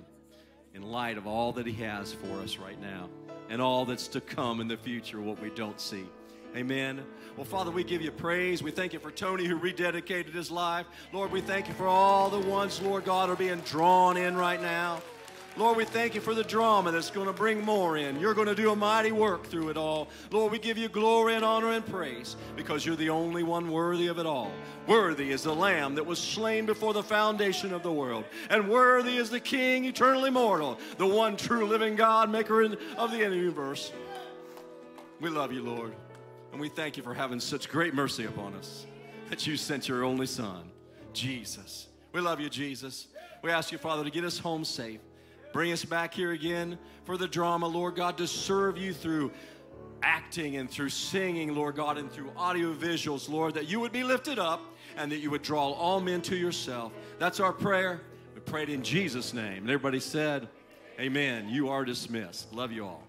in light of all that He has for us right now and all that's to come in the future, what we don't see. Amen. Well, Father, we give you praise. We thank you for Tony who rededicated his life. Lord, we thank you for all the ones, Lord God, are being drawn in right now. Lord, we thank you for the drama that's going to bring more in. You're going to do a mighty work through it all. Lord, we give you glory and honor and praise because you're the only one worthy of it all. Worthy is the Lamb that was slain before the foundation of the world, and worthy is the King, eternally immortal, the one true living God, maker of the universe. We love you, Lord, and we thank you for having such great mercy upon us that you sent your only Son, Jesus. We love you, Jesus. We ask you, Father, to get us home safe. Bring us back here again for the drama, Lord God, to serve you through acting and through singing, Lord God, and through audio visuals, Lord, that you would be lifted up and that you would draw all men to yourself. That's our prayer. We prayed in Jesus' name. And everybody said, Amen. You are dismissed. Love you all.